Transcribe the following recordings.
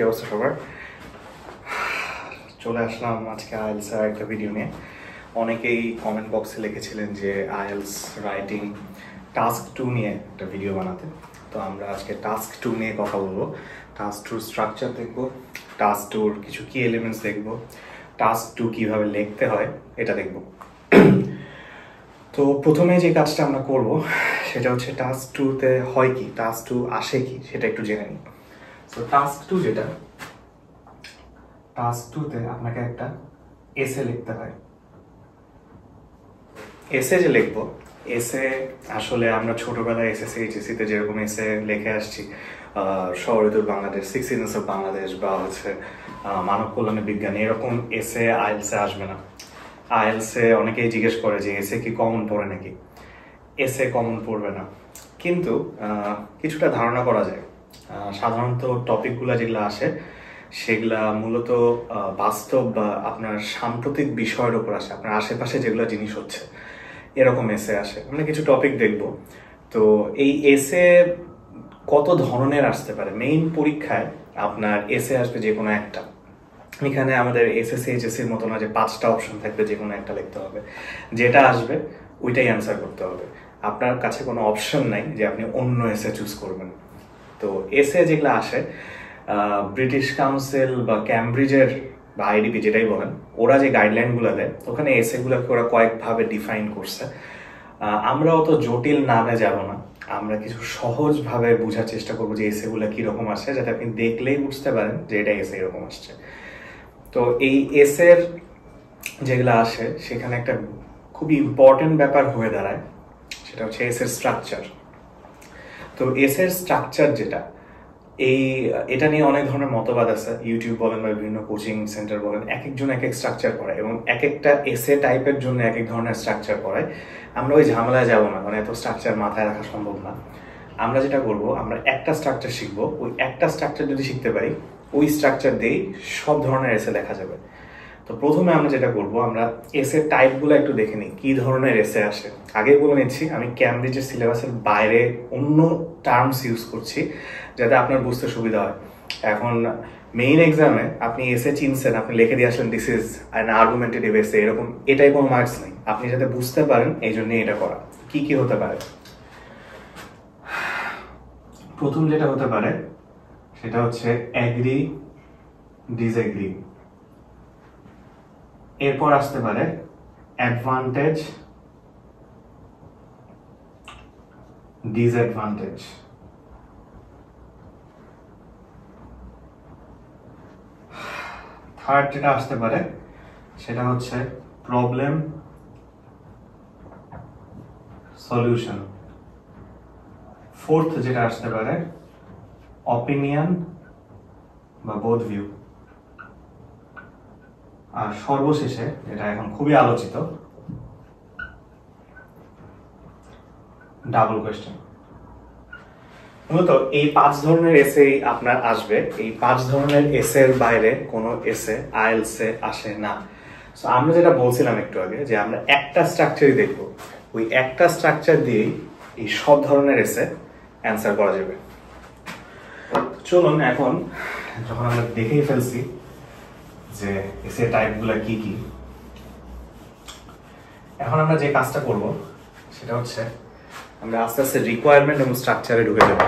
কি অবস্থা সবার? চলে আসলাম আজকে আইএলসের একটা ভিডিও নিয়ে। অনেকেই কমেন্ট বক্সে লিখেছিলেন যে আইএলস রাইটিং টাস্ক টু নিয়ে একটা ভিডিও বানাতে। তো আমরা আজকে টাস্ক টু নিয়ে কথা বলব। টাস্ক টুর স্ট্রাকচার দেখব টাস্ক টুর কিছু কি এলিমেন্টস দেখব টাস্ক টু কীভাবে লিখতে হয় এটা দেখব। তো প্রথমে যে কাজটা আমরা করব, সেটা হচ্ছে টাস্ক টুতে হয় কি টাস্ক টু আসে কি, সেটা একটু জেনে নিই। তো টাস্ক টু যেটা টাস্ক টুতে আপনাকে একটা এসে লিখতে হয়। এসে যে লিখব এসে আসলে আমরা ছোটবেলায় এসএসসি এইচএসসিতে যেরকম এসে লিখে আসছি শহরদুর Bangladesh six seasons of Bangladesh বা হচ্ছে মানব কল্যাণের বিজ্ঞান, এরকম এসে আইএলসে আসবে না। আইএলসে অনেকেই জিজ্ঞেস করে যে এসে কি কমন পড়ে নাকি? এসে কমন পড়বে না। কিন্তু কিছুটা ধারণা করা যায়। সাধারণত টপিকগুলো যেগুলো আসে, সেগুলা মূলত বাস্তব বা আপনার সাম্প্রতিক বিষয়ের উপর আসে, আপনার আশেপাশে যেগুলো জিনিস হচ্ছে, এরকম এসে আসে। আমরা কিছু টপিক দেখব। তো এই এসে কত ধরনের আসতে পারে? মেইন পরীক্ষায় আপনার এসে আসবে যে কোনো একটা। এখানে আমাদের এসএসসি এইচএসসির মতো না যে পাঁচটা অপশন থাকবে যে কোনো একটা লিখতে হবে। যেটা আসবে, ওইটাই অ্যান্সার করতে হবে। আপনার কাছে কোনো অপশন নাই যে আপনি অন্য এসে চুজ করবেন। তো এসে যেগুলো আসে ব্রিটিশ কাউন্সিল বা ক্যামব্রিজের বা আইডিপি যেটাই বলেন, ওরা যে গাইডলাইনগুলো দেয়, ওখানে এসেগুলোকে ওরা কয়েকভাবে ডিফাইন করছে। আমরা অত জটিল নামে যাব না। আমরা কিছু সহজভাবে বোঝার চেষ্টা করব যে এসেগুলো কীরকম আসে, যাতে আপনি দেখলেই বুঝতে পারেন যে এটা এসে এরকম আসছে। তো এই এসের যেগুলো আসে, সেখানে একটা খুবই ইম্পর্টেন্ট ব্যাপার হয়ে দাঁড়ায়, সেটা হচ্ছে এসের স্ট্রাকচার তো এসের স্ট্রাকচার যেটা, এই, এটা নিয়ে অনেক ধরনের মতবাদ আছে। ইউটিউব বলেন বা বিভিন্ন কোচিং সেন্টার বলেন এক একজন এক এক স্ট্রাকচার করায় এবং এক একটা এসে টাইপের জন্য এক এক ধরনের স্ট্রাকচার করায় আমরা ওই ঝামেলায় যাব না মানে এত স্ট্রাকচার মাথায় রাখা সম্ভব না। আমরা যেটা করব, আমরা একটা স্ট্রাকচার শিখব। ওই একটা স্ট্রাকচার যদি শিখতে পারি, ওই স্ট্রাকচার দিয়েই সব ধরনের এসে লেখা যাবে। তো প্রথমে আমরা যেটা করব, আমরা এসে টাইপগুলো একটু দেখে নিই, কী ধরনের এসে আসে। আগে বলে নিচ্ছি, আমি ক্যামব্রিজের সিলেবাসের বাইরে অন্য টার্মস ইউজ করছি, যাতে আপনার বুঝতে সুবিধা হয়। এখন মেইন এক্সামে আপনি এসে চিনছেন, আপনি লিখে দিয়ে আসলেন দিস ইজ অ্যান আর্গুমেন্টেটিভ এসে এরকম, এটাই কোনো মার্কস নেই। আপনি যাতে বুঝতে পারেন, এই জন্যই এটা করা। কি কি হতে পারে? প্রথম যেটা হতে পারে, সেটা হচ্ছে অ্যাগ্রি ডিসএগ্রি এরপর আসতে পারে অ্যাডভান্টেজ ডিসঅ্যাডভান্টেজ থার্ড যেটা আসতে পারে, সেটা হচ্ছে প্রবলেম সলিউশন ফোর্থ যেটা আসতে পারে অপিনিয়ন বা বোধ ভিউ আর সর্বশেষে, যেটা এখন খুবই আলোচিত ডাবল কোয়েশ্চেন মূলত এই পাঁচ ধরনের এসে আপনার আসবে। এই পাঁচ ধরনের এসের বাইরে কোনো এসে আইএলসে আসে না। সো আমরা যেটা বলছিলাম একটু আগে, যে আমরা একটা স্ট্রাকচারই দেখব। ওই একটা স্ট্রাকচার দিয়েই এই সব ধরনের এসে অ্যান্সার করা যাবে। চলুন এখন, যখন আমরা দেখেই ফেলছি যে এসে টাইপগুলো কি কি? এখন আমরা যে কাজটা করব, সেটা হচ্ছে আমরা আস্তে আস্তে রিকোয়ারমেন্ট এবং স্ট্রাকচারে ঢুকে যাব।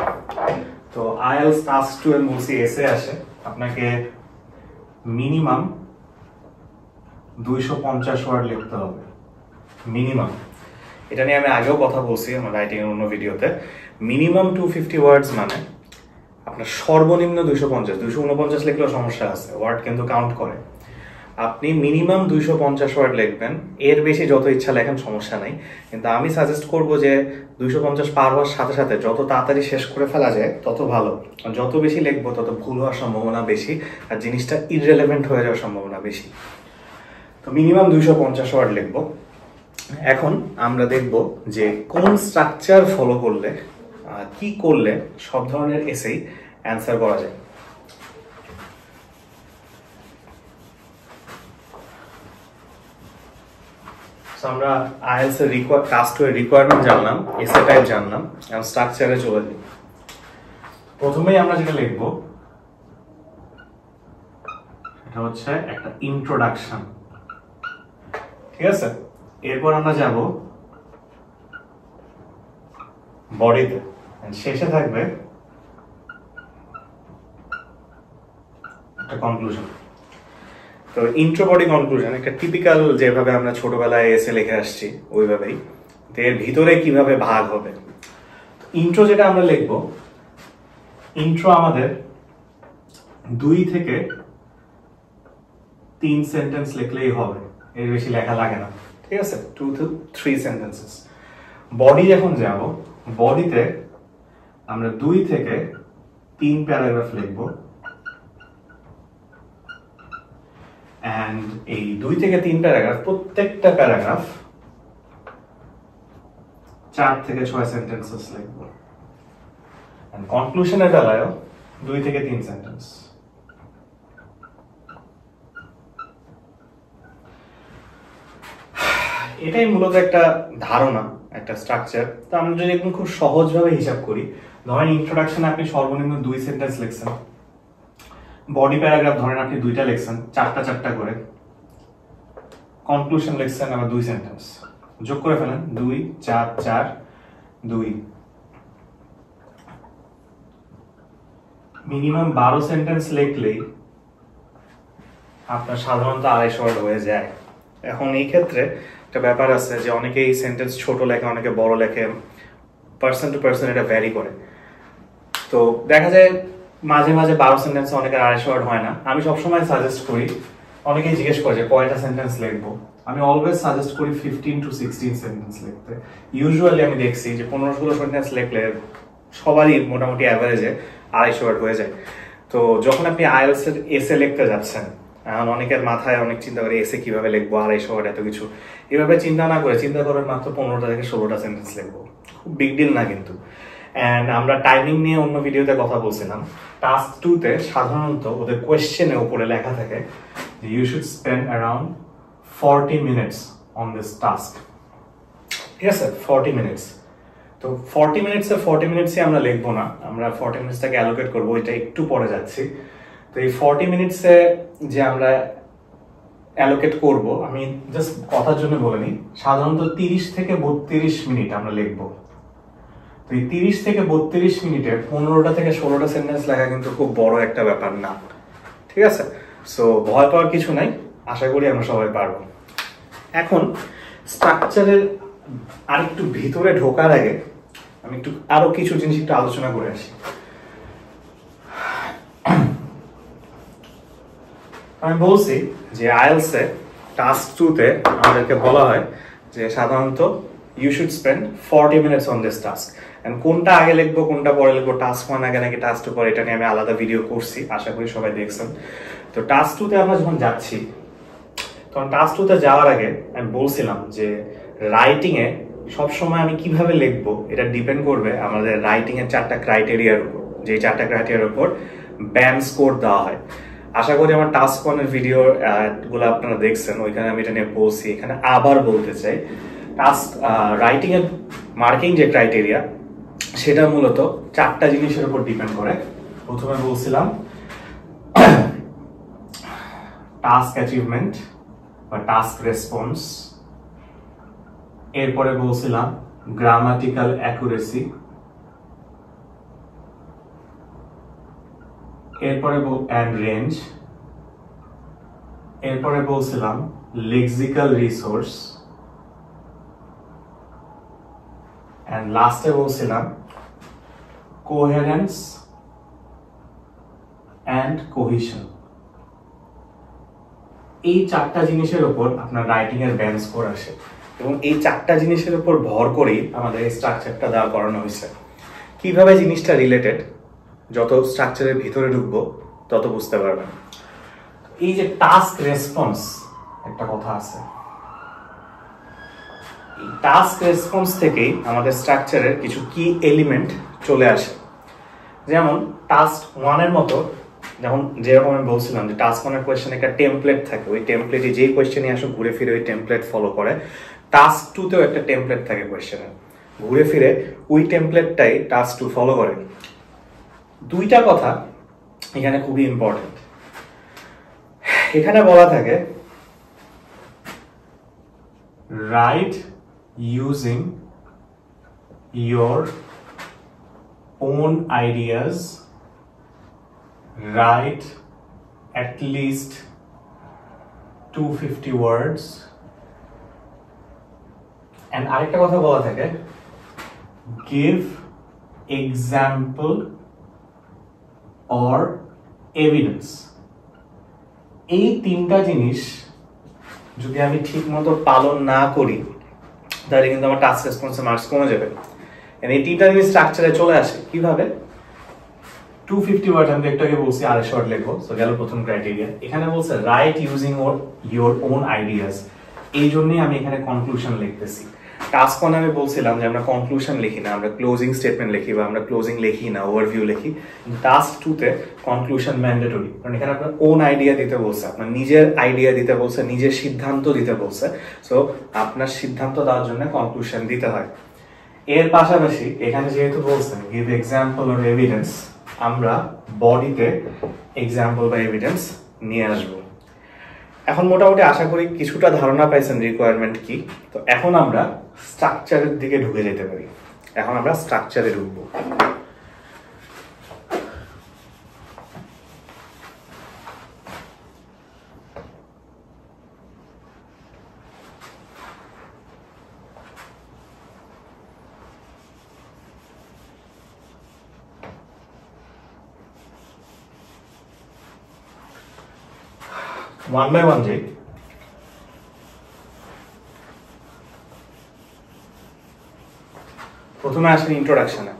তো আইএলস টাস্ক টু এর বলছি এসে আসে। আপনাকে মিনিমাম দুইশো পঞ্চাশ ওয়ার্ড লিখতে হবে। মিনিমাম এটা নিয়ে আমি আগেও কথা বলছি আমার রাইটিং এর অন্য ভিডিওতে মিনিমাম টু ফিফটি ওয়ার্ডস মানে আপনার সর্বনিম্ন দুইশো পঞ্চাশ, দুইশো উনপঞ্চাশ লিখলেও সমস্যা আছে, ওয়ার্ড কিন্তু কাউন্ট করে। আপনি মিনিমাম দুইশো পঞ্চাশ ওয়ার্ড লিখবেন, এর বেশি যত ইচ্ছা লেখেন সমস্যা নাই। কিন্তু আমি সাজেস্ট করব যে দুইশো পঞ্চাশ পার হওয়ার সাথে সাথে যত তাড়াতাড়ি শেষ করে ফেলা যায়, তত ভালো। যত বেশি লিখব, তত ভুল হওয়ার সম্ভাবনা বেশি, আর জিনিসটা ইররেলেভেন্ট হয়ে যাওয়ার সম্ভাবনা বেশি। তো মিনিমাম দুইশো পঞ্চাশ ওয়ার্ড লিখব। এখন আমরা দেখব যে কোন স্ট্রাকচার ফলো করলে কি করলে সব ধরনের এসেই অ্যান্সার করা যায়। আমরা আইএলস এর রিকোয়ার কাস্ট এর রিকোয়ারমেন্ট জানলাম এসএ টাইপ জানলাম এবং স্ট্রাকচারে চলে যাই। প্রথমেই আমরা যেটা লিখব, এটা হচ্ছে একটা ইন্ট্রোডাকশন ঠিক আছে? এরপর আমরা যাব বডিতে শেষে থাকবে একটা কনক্লুশন তো ইন্ট্রো বডি কনক্লুশন একটা টিপিক্যাল যেভাবে আমরা ছোটবেলায় এসে লিখে আসছি, ওইভাবেই। তো এর ভিতরে কীভাবে ভাগ হবে? ইন্ট্রো যেটা আমরা লিখব ইন্ট্রো আমাদের দুই থেকে তিন সেন্টেন্স লিখলেই হবে। এর বেশি লেখা লাগে না। ঠিক আছে? Two to three sentences body যখন যাব বডিতে আমরা দুই থেকে তিন প্যারাগ্রাফ লিখব। অ্যান্ড এই দুই থেকে তিন প্যারাগ্রাফ, প্রত্যেকটা প্যারাগ্রাফ চার থেকে ছয় সেন্টেন্সেস লিখব। কনক্লুশনের বেলায়ও দুই থেকে তিন সেন্টেন্স এটাই মূলত একটা ধারণা, একটা স্ট্রাকচার তো আমরা যদি একদম খুব সহজভাবে হিসাব করি, ধরেন ইন্ট্রোডাকশন আপনি সর্বনিম্ন দুই সেন্টেন্স লিখছেন। বডি প্যারাগ্রাফ ধরেন আপনি দুইটা লিখছেন, চারটা চারটা করে কনক্লুশন লিখছেন আবার দুই সেন্টেন্স যোগ করে ফেলেন, দুই, চার চার, দুই। মিনিমাম বারো সেন্টেন্স লিখলেই আপনার সাধারণত আড়াইশো ওয়ার্ড হয়ে যায়। এখন এই ক্ষেত্রে একটা ব্যাপার আছে যে অনেকে এই সেন্টেন্স ছোট লেখে, অনেকে বড় লেখে পার্সন টু পার্সন এটা ভ্যারি করে। তো দেখা যায় মাঝে মাঝে বারো সেন্টেন্স অনেকের আড়াইশো ওয়ার্ড হয় না। আমি সবসময় সাজেস্ট করি, অনেকেই জিজ্ঞেস করে যে কয়টা সেন্টেন্স লিখব? আমি অলওয়েজ সাজেস্ট করি ফিফটিন টু সিক্সটিন সেন্টেন্স লিখতে। ইউজুয়ালি আমি দেখছি যে পনেরো ষোলো সেন্টেন্স লিখলে সবারই মোটামুটি অ্যাভারেজে আড়াইশো ওয়ার্ড হয়ে যায়। তো যখন আপনি আইএলস এর এসে লিখতে যাচ্ছেন, এখন অনেকের মাথায় অনেক চিন্তা করে এসে কীভাবে লিখব, আড়াইশো ওয়ার্ড এত কিছু। এভাবে চিন্তা না করে চিন্তা করেন মাত্র পনেরোটা থেকে ষোলোটা সেন্টেন্স লিখব। খুব বিগ ডিল না কিন্তু। অ্যান্ড আমরা টাইমিং নিয়ে অন্য ভিডিওতে কথা বলছিলাম। টাস্ক টুতে সাধারণত ওদের কোয়েশ্চেনে উপরে লেখা থাকে you should spend around forty minutes on this task ঠিক আছে? ফর্টি মিনিটস তো ফর্টি মিনিটসে ফর্টি মিনিটসই আমরা লিখব না। আমরা ফর্টি মিনিটসটাকে অ্যালোকেট করব এটা একটু পরে যাচ্ছি। তো এই ফর্টি মিনিটসে যে আমরা অ্যালোকেট করব, আমি জাস্ট কথার জন্য বলে নিই, সাধারণত তিরিশ থেকে বত্রিশ মিনিট আমরা লিখব। তো এই তিরিশ থেকে বত্রিশ মিনিটে পনেরোটা থেকে ষোলোটা সেন্টেন্স লেখা কিন্তু খুব বড় একটা ব্যাপার না। ঠিক আছে? সো ভয় পাওয়ার কিছু নাই। আশা করি আমরা সবাই পারব। এখন স্ট্রাকচারের আর একটু ভিতরে ঢোকার আগে আমি একটু আরও কিছু জিনিস একটু আলোচনা করে আসি। আমি বলছি যে আইএলসে টাস্ক টুতে আমাদেরকে বলা হয় যে সাধারণত you should spend forty minutes on this task and কোনটা আগে লিখব, কোনটা পরে লিখব টাস্ক ওয়ান আগে নাকি টাস্ক টু পরে, এটা নিয়ে আমি আলাদা ভিডিও করছি, আশা করি সবাই দেখছেন। তো টাস্ক টুতে আমরা যখন যাচ্ছি, তখন টাস্ক টুতে যাওয়ার আগে আমি বলছিলাম যে রাইটিং এ সবসময় আমি কীভাবে লিখব, এটা ডিপেন্ড করবে আমাদের রাইটিং এর চারটা ক্রাইটেরিয়ার উপর। যে চারটা ক্রাইটেরিয়ার উপর ব্যান্ড স্কোর দেওয়া হয়। আশা করি আমার টাস্ক ওয়ানের ভিডিও গুলো আপনারা দেখছেন, ওইখানে আমি এটা নিয়ে বলছি। এখানে আবার বলতে চাই টাস্ক রাইটিং এর মার্কিং যে ক্রাইটেরিয়া সেটা মূলত চারটা জিনিসের উপর ডিপেন্ড করে। প্রথমে বলছিলাম টাস্ক অ্যাচিভমেন্ট বা টাস্ক রেসপন্স এরপরে বলছিলাম গ্রামাটিক্যাল অ্যাকুরেসি এরপরে অ্যান্ড রেঞ্জ এরপরে বলছিলাম লেক্সিক্যাল রিসোর্স অ্যান্ড লাস্টে বলছিলাম কোহেরেন্স অ্যান্ড কোহিশন এই চারটা জিনিসের উপর আপনার রাইটিং এর ব্যান্ড স্কোর আসে। এবং এই চারটা জিনিসের উপর ভর করেই আমাদের স্ট্রাকচারটা দেওয়া করানো হয়েছে। কীভাবে জিনিসটা রিলেটেড যত স্ট্রাকচারের ভিতরে ঢুকবো, তত বুঝতে পারবেন। এই যে টাস্ক রেসপন্স একটা কথা আছে। টাস্ক রেসপন্স থেকেই আমাদের স্ট্রাকচারের কিছু কি এলিমেন্ট চলে আসে। যেমন টাস্ক ওয়ানের মতো, যেমন যেরকম আমি বলছিলাম যে টাস্ক ওয়ানের কোয়েশ্চেন একটা টেমপ্লেট থাকে, ওই টেমপ্লেটে যেই কোয়েশ্চেনই আসো ঘুরে ফিরে ওই টেমপ্লেট ফলো করে। টাস্ক টুতেও একটা টেমপ্লেট থাকে কোয়েশ্চেনের ঘুরে ফিরে ওই টেমপ্লেটটাই টাস্ক টু ফলো করে। দুইটা কথা এখানে খুবই ইম্পর্টেন্ট এখানে বলা থাকে write using your own ideas write at least 250 words and আরেকটা কথা বলা থাকে give example or evidence এই তিনটা জিনিস যদি আমি ঠিক মতো পালন না করি তাহলে কিন্তু আমার টাস্ক রেসপন্সে মার্কস কমে যাবে। এই তিনটা জিনিস স্ট্রাকচারে চলে আসে, কীভাবে? টু ফিফটি ওয়ার্ড আমি একটু আগে বলছি আড়াইশো শর্ট লেখো সো গেল প্রথম ক্রাইটেরিয়া এখানে বলছে write using or your own ideas এই জন্যই আমি এখানে কনক্লুশন লিখতেছি। টাস্ক ওয়ান আমি বলছিলাম যে আমরা কনক্লুশন লিখি না, আমরা ক্লোজিং স্টেটমেন্ট লিখি বা আমরা ক্লোজিং লিখি না ওভারভিউ লিখি। টাস্ক টুতে কনক্লুশন ম্যান্ডেটরি কারণ এখানে আপনার ওন আইডিয়া দিতে বলছে, আপনার নিজের আইডিয়া দিতে বলছে, নিজের সিদ্ধান্ত দিতে বলছে। সো আপনার সিদ্ধান্ত দেওয়ার জন্য কনক্লুশন দিতে হয়। এর পাশাপাশি এখানে যেহেতু বলছেন গিভ এক্সাম্পল অর এভিডেন্স আমরা বডিতে এক্সাম্পল বা এভিডেন্স নিয়ে আসব। এখন মোটামুটি আশা করি কিছুটা ধারণা পাইছেন রিকোয়ারমেন্ট কি। তো এখন আমরা স্ট্রাকচারের দিকে ঢুকে যেতে পারি। এখন আমরা স্ট্রাকচারে ঢুকবো। ওয়ান বাই ওয়ান যাই প্রথমে আসেন ইন্ট্রোডাকশনে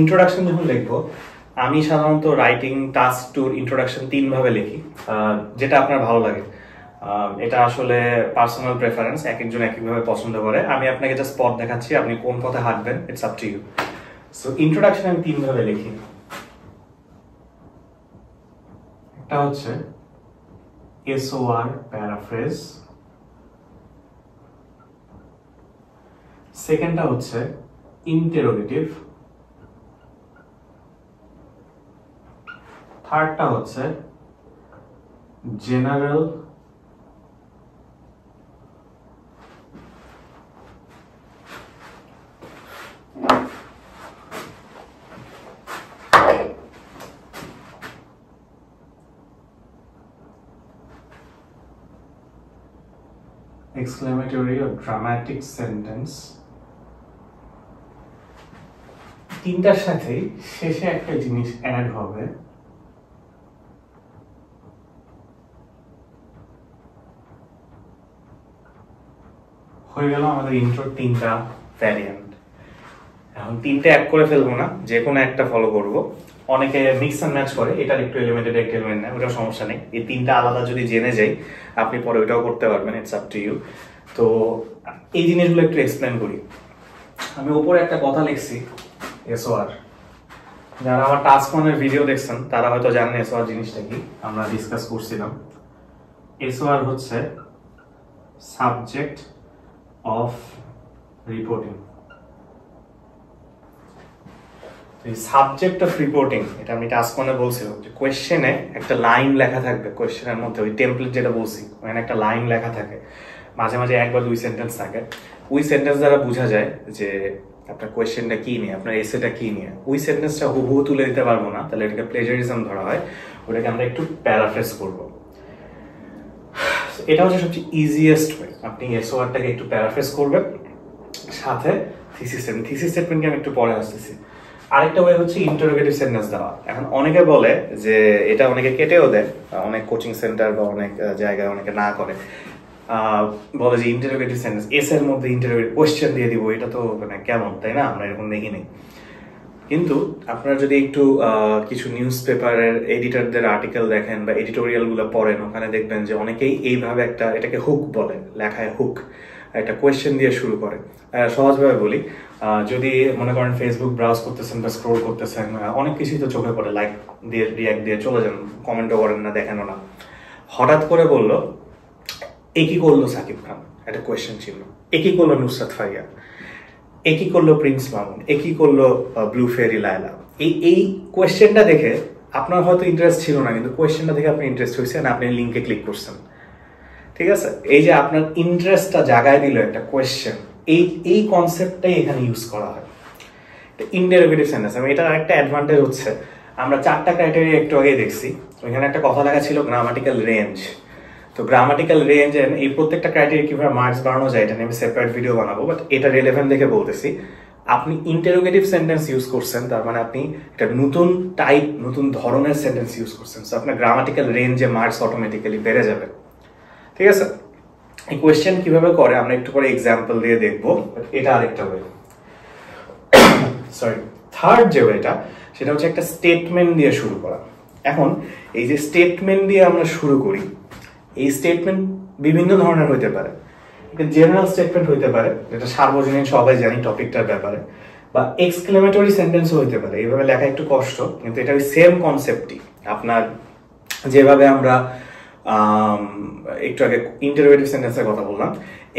ইন্ট্রোডাকশন যখন লিখব, আমি সাধারণত রাইটিং টাস্ক টুর ইন্ট্রোডাকশন তিন ভাবে লিখি যেটা আপনার ভালো লাগে। এটা আসলে পার্সোনাল প্রেফারেন্স এক একজন এক একভাবে পছন্দ করে। আমি আপনাকে জাস্ট স্পট দেখাচ্ছি, আপনি কোন পথে হাঁটবেন it's up to you so introduction আমি তিন ভাবে লিখি। একটা হচ্ছে এসওআর প্যারাফ্রেজ সেকেন্ডটা হচ্ছে ইন্টেরোগেটিভ থার্ডটা হচ্ছে general exclamatory or dramatic sentence? তিনটার সাথে শেষে একটা জিনিস অ্যাড হবে। হয়ে গেল আমাদের ইন্ট্রোর তিনটা ভ্যারিয়েন্ট এখন তিনটে এক করে ফেলব না যে কোনো একটা ফলো করব। অনেকে মিক্স অ্যান্ড ম্যাচ করে, এটার একটু এলিমেন্টেড একটা এলিমেন্ট নেয় ওটা সমস্যা নেই। এই তিনটা আলাদা যদি জেনে যাই, আপনি পরে ওইটাও করতে পারবেন ইটস আপ টু ইউ তো, এই জিনিসগুলো একটু এক্সপ্লেন করি। আমি উপরে একটা কথা লিখছি এসওআর যারা আমার টাস্ক ওয়ানের ভিডিও দেখছেন, তারা হয়তো জানেন এসওআর জিনিসটা কি, আমরা ডিসকাস করছিলাম। এসওআর হচ্ছে সাবজেক্ট অফ রিপোর্টিং এই সাবজেক্ট অফ রিপোর্টিং এটা আমি টাস্ক ওয়ানে বলছিলাম, যে কোয়েশ্চেনে একটা লাইন লেখা থাকবে কোয়েশ্চেনের মধ্যে, ওই টেমপ্লেট যেটা বলছি, ওখানে একটা লাইন লেখা থাকে। মাঝে মাঝে এক বা দুই সেন্টেন্স থাকে। ওই সেন্টেন্স দ্বারা বোঝা যায় যে আপনার কোয়েশ্চেনটা কি নিয়ে, আপনার এসেটা কি নিয়ে। ওই সেন্টেন্সটা হুবহু তুলে দিতে পারব না, তাহলে এটাকে প্লেজারিজম ধরা হয়। ওটাকে আমরা একটু প্যারাফ্রেস করব। এটা হচ্ছে সবচেয়ে ইজিয়েস্ট ওয়ে আপনি এসওআরটাকে একটু প্যারাফ্রেস করবেন। সাথে থিসিস স্টেটমেন্ট থিসিস স্টেটমেন্টকে আমি একটু পরে আসতেছি। আরেকটা ওয়ে হচ্ছে ইন্টারোগেটিভ সেন্টেন্স দেওয়া। এখন অনেকে বলে যে এটা অনেকে কেটেও দেয়, অনেক কোচিং সেন্টার বা অনেক জায়গায় অনেকে না করে। বলে যে ইন্টারোগেটিভ সেন্টেন্স এস এর মধ্যে ইন্টারোগেটিভ কোয়েশ্চেন দিয়ে দিব, এটা তো মানে কেমন, তাই না? আমরা এরকম দেখিনি কিন্তু আপনারা যদি একটু কিছু নিউজ পেপারের এডিটরদের আর্টিকেল দেখেন বা এডিটোরিয়ালগুলো পড়েন, ওখানে দেখবেন যে অনেকেই এইভাবে একটা এটাকে হুক বলে, লেখায় হুক একটা কোয়েশ্চেন দিয়ে শুরু করে। সহজভাবে বলি যদি মনে করেন ফেসবুক ব্রাউজ করতেছেন বা স্ক্রোল করতেছেন অনেক কিছুই তো চোখে পড়ে লাইক দিয়ে রিয়াক্ট দিয়ে চলে যান কমেন্টও করেন না, দেখেনও না। হঠাৎ করে বলল, এ একই করল সাকিব খান? একটা কোয়েশ্চেন ছিল। এ একই করল নুসরাত ফারিয়া? একই করল প্রিন্স মামুন? এ একই করল ব্লু ফেরি লায়লা? এই এই কোয়েশ্চেনটা দেখে আপনার হয়তো ইন্টারেস্ট ছিল না, কিন্তু কোয়েশ্চেনটা দেখে আপনি ইন্টারেস্ট হয়েছেন, আপনি লিঙ্কে ক্লিক করছেন। ঠিক আছে? এই যে আপনার ইন্টারেস্টটা জাগায় দিল একটা কোয়েশ্চেন এই এই কনসেপ্টটাই এখানে ইউজ করা হয়। ইনডেরিভেটিভ সেন্টেন্স আমি এটা একটা অ্যাডভান্টেজ হচ্ছে। আমরা চারটা ক্রাইটেরিয়া একটু আগে দেখছি। ওইখানে একটা কথা লেখা ছিল গ্রামাটিক্যাল রেঞ্জ তো গ্রামাটিক্যাল রেঞ্জ এই প্রত্যেকটা ক্রাইটেরিয়া কীভাবে মার্কস বাড়ানো যায়, এটা নিয়ে আমি সেপারেট ভিডিও বানাবো বাট এটা রেলেভেন্ট দেখে বলতেছি। আপনি ইন্টারোগেটিভ সেন্টেন্স ইউজ করছেন, তার মানে আপনি একটা নতুন টাইপ নতুন ধরনের সেন্টেন্স ইউজ করছেন। সো আপনার গ্রামাটিক্যাল রেঞ্জে মার্কস অটোমেটিক্যালি বেড়ে যাবে। ঠিক আছে? এই কোয়েশ্চেন কীভাবে করে? আমরা একটু পরে এক্সাম্পল দিয়ে দেখব এটা আরেকটা ওয়ে সরি থার্ড যে ওয়েটা সেটা হচ্ছে একটা স্টেটমেন্ট দিয়ে শুরু করা। এখন, এই যে স্টেটমেন্ট দিয়ে আমরা শুরু করি, এই স্টেটমেন্ট বিভিন্ন ধরনের হইতে পারে। জেনারেল স্টেটমেন্ট হইতে পারে, যেটা সার্বজনীন সবাই জানি টপিকটার ব্যাপারে, বা এক্সক্লেমেটরি সেন্টেন্সও হইতে পারে। এইভাবে লেখা একটু কষ্ট, কিন্তু এটা ওই সেম কনসেপ্টই আপনার যেভাবে আমরা একটু আগে ইন্টারভেটিভ সেন্টেন্সের কথা বললাম।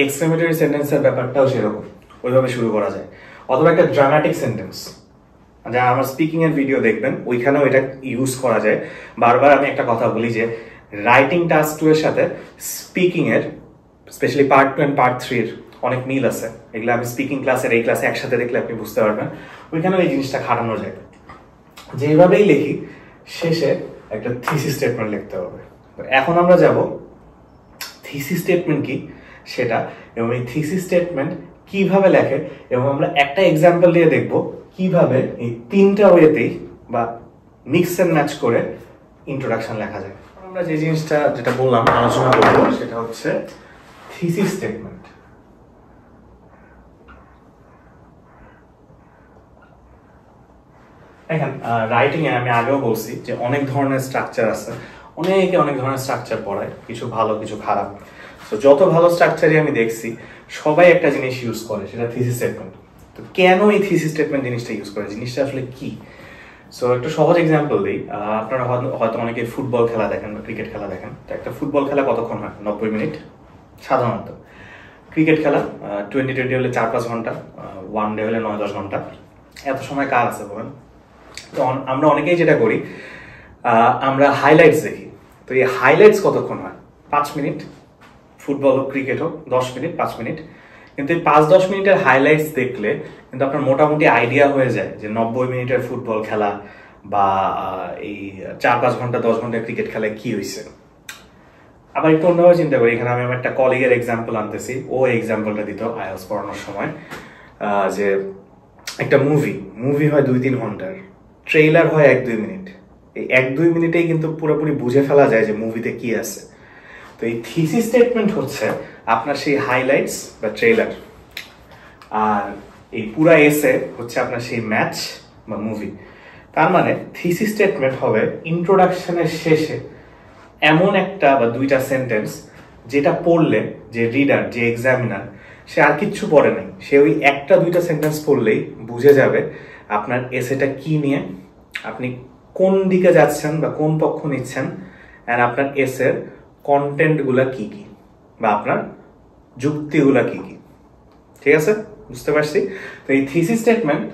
এক্সক্লেমেটরি সেন্টেন্সের ব্যাপারটাও সেরকম, ওইভাবে শুরু করা যায়। অথবা একটা ড্রামাটিক সেন্টেন্স যা আমার স্পিকিং এর ভিডিও দেখবেন, ওইখানেও এটা ইউজ করা যায়। বারবার আমি একটা কথা বলি যে রাইটিং টাস্ক টু এর সাথে স্পিকিং এর specially part two and part থ্রির অনেক মিল আছে। এগুলো আমি স্পিকিং ক্লাসের এই ক্লাসে একসাথে দেখলে আপনি বুঝতে পারবেন। ওইখানেও এই জিনিসটা খাটানো যায়। যেভাবেই লিখি, শেষে একটা থিসি স্টেটমেন্ট লিখতে হবে। এখন আমরা যাব থিসি স্টেটমেন্ট কি সেটা এবং এই থিসি স্টেটমেন্ট কীভাবে লেখে এবং আমরা একটা এক্সাম্পল দিয়ে দেখব কীভাবে এই তিনটা ওয়েতেই বা মিক্স এন্ড ম্যাচ করে ইন্ট্রোডাকশন লেখা যায়। আমরা যে জিনিসটা যেটা বললাম, আলোচনা করব, সেটা হচ্ছে থিসি স্টেটমেন্ট দেখেন রাইটিং এ আমি আগেও বলছি যে অনেক ধরনের স্ট্রাকচার আছে। অনেকে অনেক ধরনের স্ট্রাকচার পড়ায়, কিছু ভালো, কিছু খারাপ। তো যত ভালো স্ট্রাকচারই আমি দেখছি, সবাই একটা জিনিস ইউজ করে, সেটা থিসিস স্টেটমেন্ট তো কেন এই থিসিস স্টেটমেন্ট জিনিসটা ইউজ করে? জিনিসটা আসলে কি? সো একটা সহজ এক্সাম্পল দিই। আপনারা হয়তো অনেকে ফুটবল খেলা দেখেন বা ক্রিকেট খেলা দেখেন। তো একটা ফুটবল খেলা কতক্ষণ হয়? নব্বই মিনিট। সাধারণত। ক্রিকেট খেলা টোয়েন্টি টোয়েন্টি হলে চার পাঁচ ঘণ্টা ওয়ান ডে হলে নয় দশ ঘণ্টা। এত সময় কার আছে বলেন? তো আমরা অনেকেই যেটা করি আমরা হাইলাইটস দেখি। তো এই হাইলাইটস কতক্ষণ হয়? পাঁচ মিনিট, ফুটবল হোক ক্রিকেট হোক, দশ মিনিট, পাঁচ মিনিট। কিন্তু এই পাঁচ, দশ মিনিটের হাইলাইটস দেখলে কিন্তু আপনার মোটামুটি আইডিয়া হয়ে যায় যে নব্বই মিনিটের ফুটবল খেলা বা এই চার, পাঁচ ঘণ্টা, দশ ঘণ্টা ক্রিকেট খেলায় কি হয়েছে আবার একটু অন্যভাবে চিন্তা করি। এখানে আমি আমার একটা কলিগের এক্সাম্পল আনতেছি। ও এক্সাম্পলটা দিত আইএলস পড়ানোর সময় যে একটা মুভি মুভি হয় দুই, তিন ঘণ্টার। ট্রেইলার হয় এক, দুই মিনিট। এক দুই মিনিটেই কিন্তু পুরোপুরি বুঝে ফেলা যায় যে মুভিতে কি আছে। তো এই থিসি স্টেটমেন্ট হচ্ছে আপনার সেই হাইলাইটস বা ট্রেলার আর এই পুরা এসে হচ্ছে আপনার সেই ম্যাচ বা মুভি তার মানে থিসি স্টেটমেন্ট হবে ইন্ট্রোডাকশনের শেষে এমন একটা বা দুইটা সেন্টেন্স যেটা পড়লে যে রিডার যে এক্সামিনার সে আর কিচ্ছু পড়ে নাই। সে ওই একটা দুইটা সেন্টেন্স পড়লেই বুঝে যাবে আপনার এসেটা কি নিয়ে, আপনি কোন দিকে যাচ্ছেন বা কোন পক্ষ নিচ্ছেন অ্যান্ড আপনার এসের কন্টেন্টগুলা কি কি, বা আপনার যুক্তিগুলা কি কি। ঠিক আছে? বুঝতে পারছি? তো এই থিসি স্টেটমেন্ট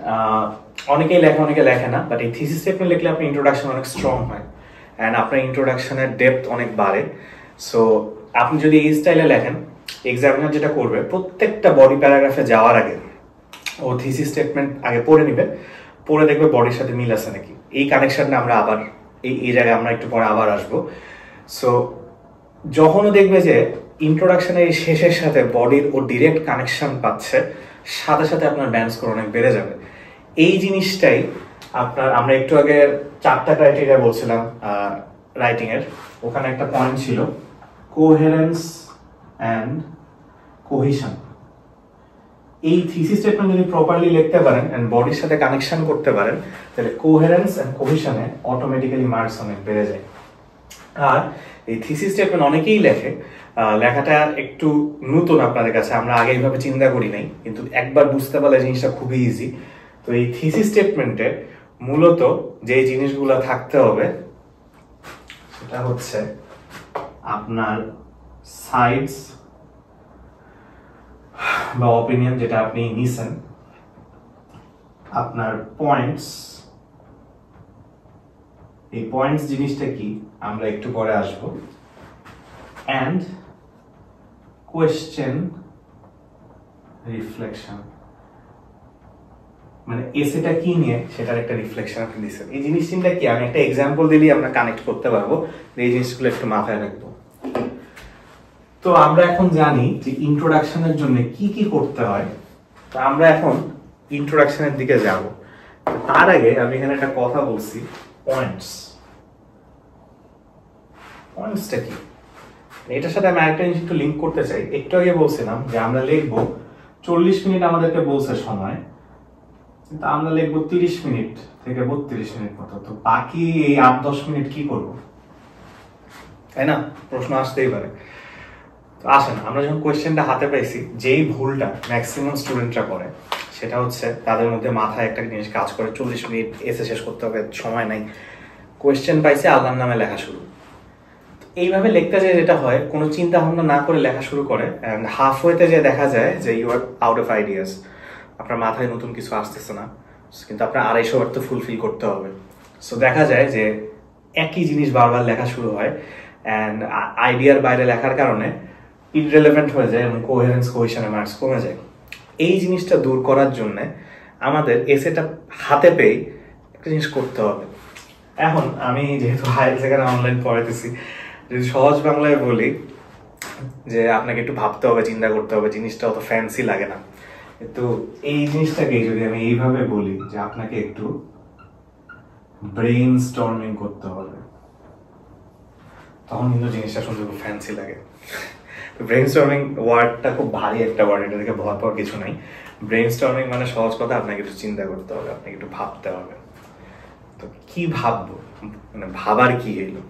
অনেকেই লেখে, অনেকে লেখে না বাট এই থিসি স্টেটমেন্ট লিখলে আপনার ইন্ট্রোডাকশন অনেক স্ট্রং হয় অ্যান্ড আপনার ইন্ট্রোডাকশনের ডেপথ অনেক বাড়ে। সো আপনি যদি এই স্টাইলে লেখেন এক্সামিনার যেটা করবে, প্রত্যেকটা বডি প্যারাগ্রাফে যাওয়ার আগে, ও থিসি স্টেটমেন্ট আগে পড়ে নিবে, পড়ে দেখবে বডির সাথে মিল আছে নাকি। এই কানেকশনটা আমরা আবার, এই এই জায়গায় আমরা একটু পরে আবার আসব। সো যখনও দেখবে যে ইন্ট্রোডাকশনের এই শেষের সাথে বডির ও ডিরেক্ট কানেকশন পাচ্ছে, সাথে সাথে আপনার ব্যান্স স্কোর অনেক বেড়ে যাবে। এই জিনিসটাই আপনার, আমরা একটু আগে চারটা ক্রাইটেরিয়া বলছিলাম রাইটিং এর। ওখানে একটা পয়েন্ট ছিল কোহেরেন্স অ্যান্ড কোহিশন এই থিসিস স্টেটমেন্ট যদি প্রপারলি লিখতে পারেন এন্ড বডির সাথে কানেকশন করতে পারেন, তাহলে কোহেরেন্স এন্ড কোহিশনে অটোমেটিক্যালি মার্কস অনেক বেড়ে যায়। আর এই থিসিস স্টেটমেন্ট অনেকেই লেখে লেখাটা একটু নতুন আপনাদের কাছে, আমরা আগে এইভাবে চিন্তা করি নাই, কিন্তু একবার বুঝতে পারলে জিনিসটা খুবই ইজি তো এই থিসিস স্টেটমেন্টে মূলত যে জিনিসগুলো থাকতে হবে, সেটা হচ্ছে আপনার সাইডস বা অপিনিয়ন যেটা আপনি নিছেন, আপনার পয়েন্টস এই পয়েন্টস জিনিসটা কি? আমরা একটু পরে আসব। অ্যান্ড কোয়েশ্চেন রিফ্লেকশন মানে এসেটা কি নিয়ে? সেটার একটা রিফ্লেকশন আপনি দিচ্ছেন এই জিনিসটা কি? আমি একটা এক্সাম্পল দিলেই আমরা কানেক্ট করতে পারব। এই জিনিসগুলো একটু মাথায় রাখব। তো আমরা এখন জানি যে ইন্ট্রোডাকশনের জন্য কি কি করতে হয়। তো আমরা এখন ইন্ট্রোডাকশনের দিকে যাব। তার আগে আমি এখানে একটা কথা বলছি পয়েন্টস পয়েন্টসটা কি? এটার সাথে আমি আরেকটা জিনিস একটু লিঙ্ক করতে চাই। একটু আগে বলছিলাম যে আমরা লিখব, চল্লিশ মিনিট আমাদেরকে বলছে সময়, কিন্তু আমরা লিখব তিরিশ মিনিট থেকে বত্রিশ মিনিট মতো। তো বাকি এই আট দশ মিনিট কি করব? তাই না? প্রশ্ন আসতেই পারে। তো আসেন, আমরা যখন কোয়েশ্চেনটা হাতে পাইছি, যেই ভুলটা ম্যাক্সিমাম স্টুডেন্টরা করে, সেটা হচ্ছে তাদের মধ্যে মাথায় একটা জিনিস কাজ করে, চল্লিশ মিনিট এসে শেষ করতে হবে, সময় নাই। কোয়েশ্চেন পাইছে, আল্লাহর নামে লেখা শুরু। এইভাবে লিখতে যে যেটা হয়, কোনো চিন্তা ভাবনা না করে লেখা শুরু করে অ্যান্ড হাফ ওয়েতে যে দেখা যায় যে you are out of ideas আপনার মাথায় নতুন কিছু আসতেছে না, কিন্তু আপনার আড়াইশো বার তো ফুলফিল করতে হবে। সো দেখা যায় যে একই জিনিস বারবার লেখা শুরু হয় অ্যান্ড আইডিয়ার বাইরে লেখার কারণে ইনরেলেভেন্ট হয়ে যায় এবং কোহেরেন্স কোহেশনে মার্কস কমে যায়। এই জিনিসটা দূর করার জন্য আমাদের এসেটা হাতে পেয়ে একটা জিনিস করতে হবে। এখন আমি যেহেতু হায়ার সেখানে অনলাইন পড়াইতেছি, যদি সহজ বাংলায় বলি যে আপনাকে একটু ভাবতে হবে, চিন্তা করতে হবে, জিনিসটা অত ফ্যান্সি লাগে না। তো এই জিনিসটাকে যদি আমি এইভাবে বলি যে আপনাকে একটু ব্রেইন স্টর্মিং করতে হবে, তখন কিন্তু জিনিসটা শুনতে খুব ফ্যান্সি লাগে। ব্রেইন স্টর্মিং ওয়ার্ডটা খুব ভারী একটা ওয়ার্ড এটা থেকে ভয় পাওয়ার কিছু নাই। ব্রেইন স্টর্মিং মানে সহজ কথা, আপনাকে একটু চিন্তা করতে হবে, আপনাকে একটু ভাবতে হবে। তো কি ভাববো? মানে ভাবার কি এলো?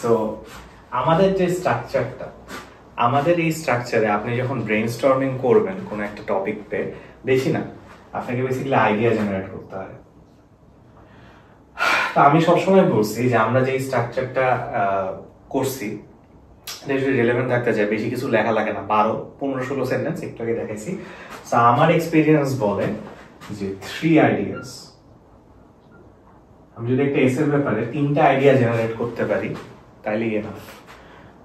সো আমাদের যে স্ট্রাকচারটা আমাদের এই স্ট্রাকচারে আপনি যখন ব্রেইন স্টর্মিং করবেন কোনো একটা টপিক পে বেশি না, আপনাকে বেসিক্যালি আইডিয়া জেনারেট করতে হয় তো আমি সবসময় বলছি যে আমরা যে স্ট্রাকচারটা করছি যদি রেলেভেন্ট থাকতে চাই বেশি কিছু লেখা লাগে না। বারো, পনেরো, ষোলো সেন্টেন্স একটু আগে দেখাইছি। আমার এক্সপিরিয়েন্স বলে যে থ্রি আইডিয়াস আমি যদি একটা এসের ব্যাপারে তিনটা আইডিয়া জেনারেট করতে পারি, তাইলে এনাফ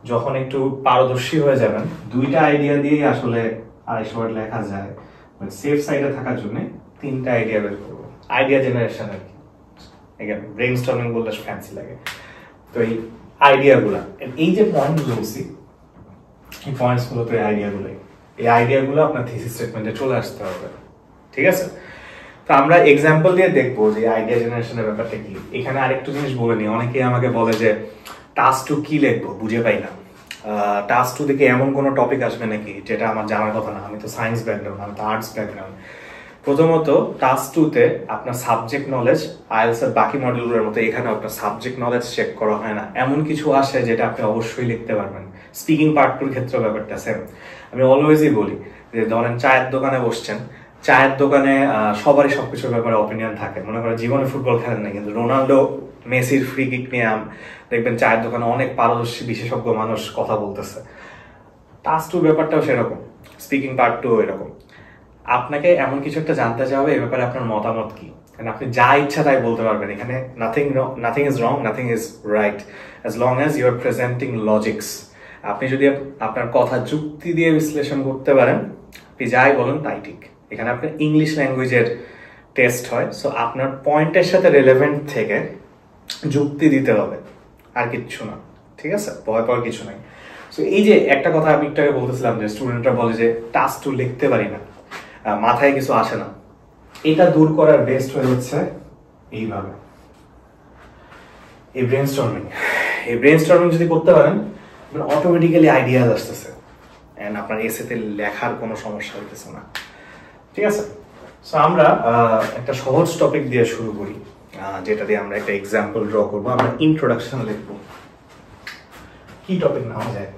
যখন একটু পারদর্শী হয়ে যাবেন, দুইটা আইডিয়া দিয়েই আসলে আড়াইশো ওয়ার্ড লেখা যায় মানে সেফ সাইডে থাকার জন্য তিনটা আইডিয়া বের করব। আইডিয়া জেনারেশন আর কি। ব্রেন স্টর্মিং বললে ফ্যান্সি লাগে। তো এই আইডিয়াগুলো এই যে পয়েন্টগুলো বলছি, এই এই আইডিয়াগুলোই এই আইডিয়াগুলো আপনার থিসিস স্টেটমেন্টে চলে আসতে হবে। ঠিক আছে? তো আমরা এক্সাম্পল দিয়ে দেখব যে আইডিয়া জেনারেশনের ব্যাপারটা কি। এখানে আরেকটু জিনিস বলে নি অনেকেই আমাকে বলে যে টাস্ক টু কি লিখব? বুঝে পাই না। টাস্ক টু থেকে এমন কোনো টপিক আসবে নাকি? যেটা আমার জানার কথা না। আমি তো সায়েন্স ব্যাকগ্রাউন্ড আমি তো আর্টস ব্যাকগ্রাউন্ড প্রথমত টাস্ক টুতে আপনার সাবজেক্ট নলেজ আইএলস এর বাকি মডেলগুলোর মতো এখানে আপনার সাবজেক্ট নলেজ চেক করা হয় না। এমন কিছু আসে যেটা আপনি অবশ্যই লিখতে পারবেন। স্পিকিং পার্ট টুর ক্ষেত্রে ব্যাপারটা সেম আমি অলওয়েজই বলি যে, ধরেন চায়ের দোকানে বসছেন। চায়ের দোকানে সবারই সবকিছুর ব্যাপারে অপিনিয়ন থাকে। মনে করেন জীবনে ফুটবল খেলেন না, কিন্তু রোনাল্ডো, মেসির ফ্রি কিক নিয়ে দেখবেন চায়ের দোকানে অনেক পারদর্শী বিশেষজ্ঞ মানুষ কথা বলতেছে। টাস্ক টু ব্যাপারটাও সেরকম। স্পিকিং পার্ট টু এরকম। আপনাকে এমন কিছু একটা জানতে চাওয়া হবে, এ ব্যাপারে আপনার মতামত কি? আপনি যা ইচ্ছা তাই বলতে পারবেন। এখানে nothing nothing is wrong nothing is right as long as you are presenting logics আপনি যদি আপনার কথা যুক্তি দিয়ে বিশ্লেষণ করতে পারেন, আপনি যাই বলেন তাই ঠিক। এখানে আপনার ইংলিশ ল্যাঙ্গুয়েজের টেস্ট হয় সো আপনার পয়েন্টের সাথে রেলেভেন্ট থেকে যুক্তি দিতে হবে, আর কিচ্ছু না, ঠিক আছে? ভয় পাওয়ার কিছু নাই। সো এই যে একটা কথা আমি একটু আগে বলতেছিলাম যে স্টুডেন্টরা বলে যে টাস্ক টু লিখতে পারি না। মাথায় কিছু আসে না। এটা দূর করার বেস্ট হয়ে হচ্ছে এইভাবে। এই ব্রেন স্টর্মিং এই ব্রেন স্টর্মিং যদি করতে পারেন অটোমেটিক্যালি আইডিয়াজ আসতেছে। অ্যান্ড আপনার এসেতে লেখার কোনো সমস্যা হইতেছে না। ঠিক আছে? সো আমরা একটা সহজ টপিক দিয়ে শুরু করি। যেটা দিয়ে আমরা একটা এক্সাম্পল ড্র করব। আমরা ইন্ট্রোডাকশন লিখব। কি টপিক নেওয়া যায়?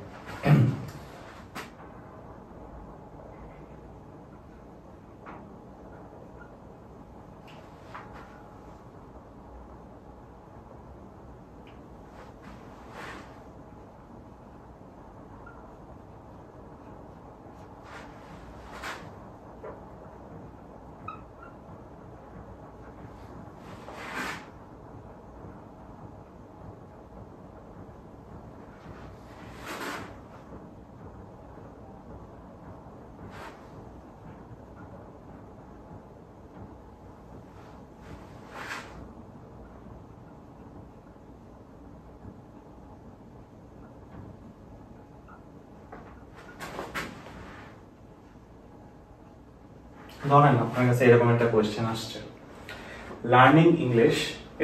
আপনার কাছে এরকম একটা কোয়েশ্চেন আসছে। Learning English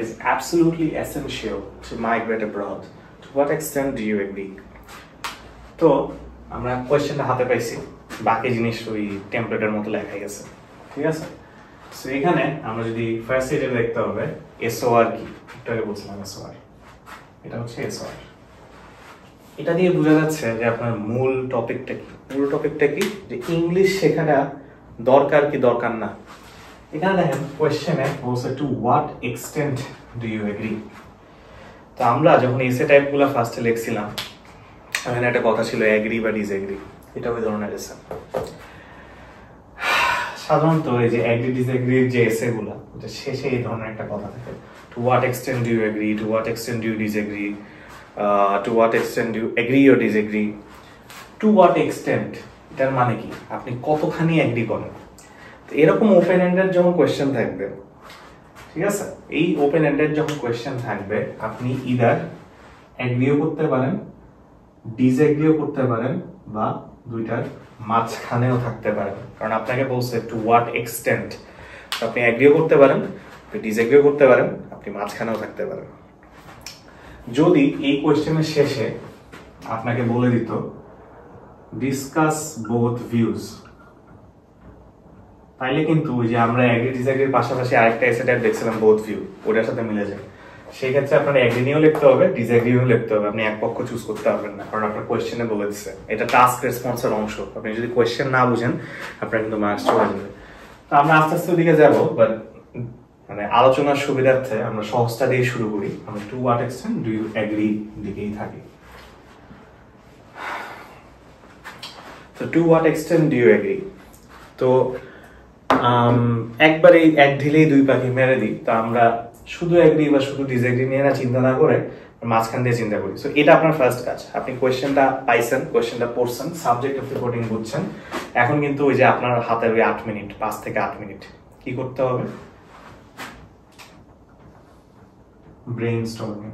is absolutely essential to migrate abroad to what extent do you agree তো, আমরা কোয়েশ্চেনটা হাতে পাইছি। বাকি জিনিস ওই টেমপ্লেটের মতো লেখা গেছে ঠিক আছে? সো এখানে আমরা যদি ফার্স্ট এটা দেখতে হবে এসওআর কি? একটু আগে বলছিলাম এসওআর এটা হচ্ছে এসওআর এটা দিয়ে বোঝা যাচ্ছে যে আপনার মূল টপিকটা কি? মূল টপিকটা কি? যে ইংলিশ শেখাটা দরকার কি দরকার না? এখানে দেখেন কোয়েশ্চেনে বলছে to what extent do you agree তো আমরা যখন এসে টাইপগুলো ফার্স্টে লিখছিলাম এখানে একটা কথা ছিল এগ্রি বা ডিসএগ্রি এটা ওই ধরনের এসে সাধারণত এই যে এগ্রি ডিসএগ্রির যে এসে গুলা এটা শেষে এই ধরনের একটা কথা থাকে। To what extent do you agree to what extent do you disagree to what extent do agree or disagree to what extent এটার মানে কি? আপনি কতখানি এগ্রি করেন? এরকম ওপেন এন্ডেড যখন কোয়েশ্চেন থাকবে, ঠিক আছে? এই ওপেন এন্ডেড যখন কোয়েশ্চেন থাকবে, আপনি ইদার এগ্রিও করতে পারেন ডিসএগ্রিও করতে পারেন, বা দুইটার মাঝখানেও থাকতে পারেন। কারণ আপনাকে বলছে টু হোয়াট এক্সটেন্ট আপনি এগ্রিও করতে পারেন, আপনি ডিসএগ্রিও করতে পারেন, আপনি মাঝখানেও থাকতে পারেন। যদি এই কোয়েশ্চেনের শেষে আপনাকে বলে দিত ডিসকাস বোথ ভিউজ তাইলে কিন্তু যে আমরা এগ্রি ডিসএগ্রির পাশাপাশি আরেকটা এসে দেখছিলাম বোথ ভিউ ওটার সাথে মিলে যায়। সেই ক্ষেত্রে আপনার এগ্রি নিয়েও লিখতে হবে ডিসএগ্রিও লিখতে হবে। আপনি এক পক্ষ চুজ করতে পারবেন না, কারণ আপনার কোয়েশ্চেনে বলে দিচ্ছে এটা টাস্ক রেসপন্সের অংশ। আপনি যদি কোয়েশ্চেন না বুঝেন, আপনার কিন্তু মার্কস চলে যাবে। তো আমরা আস্তে আস্তে ওদিকে যাব বাট মানে আলোচনার সুবিধার্থে আমরা সহজটা দিয়ে শুরু করি। আমরা to what extent do you agree দিকেই থাকি? তো to what extent do you agree তো একবারে এক ঢিলেই দুই পাখি মেরে দিই, তো আমরা শুধু এগ্রি বা শুধু ডিসএগ্রি নিয়ে না, চিন্তা না করে মাঝখান দিয়ে চিন্তা করি। সো এটা আপনার ফার্স্ট কাজ। আপনি কোয়েশ্চেনটা পাইছেন কোয়েশ্চেনটা পড়ছেন সাবজেক্ট অফ রিপোর্টিং বুঝছেন। এখন কিন্তু ওই যে আপনার হাতে ওই আট মিনিট, পাঁচ থেকে আট মিনিট, কি করতে হবে? ব্রেইন স্টর্মিং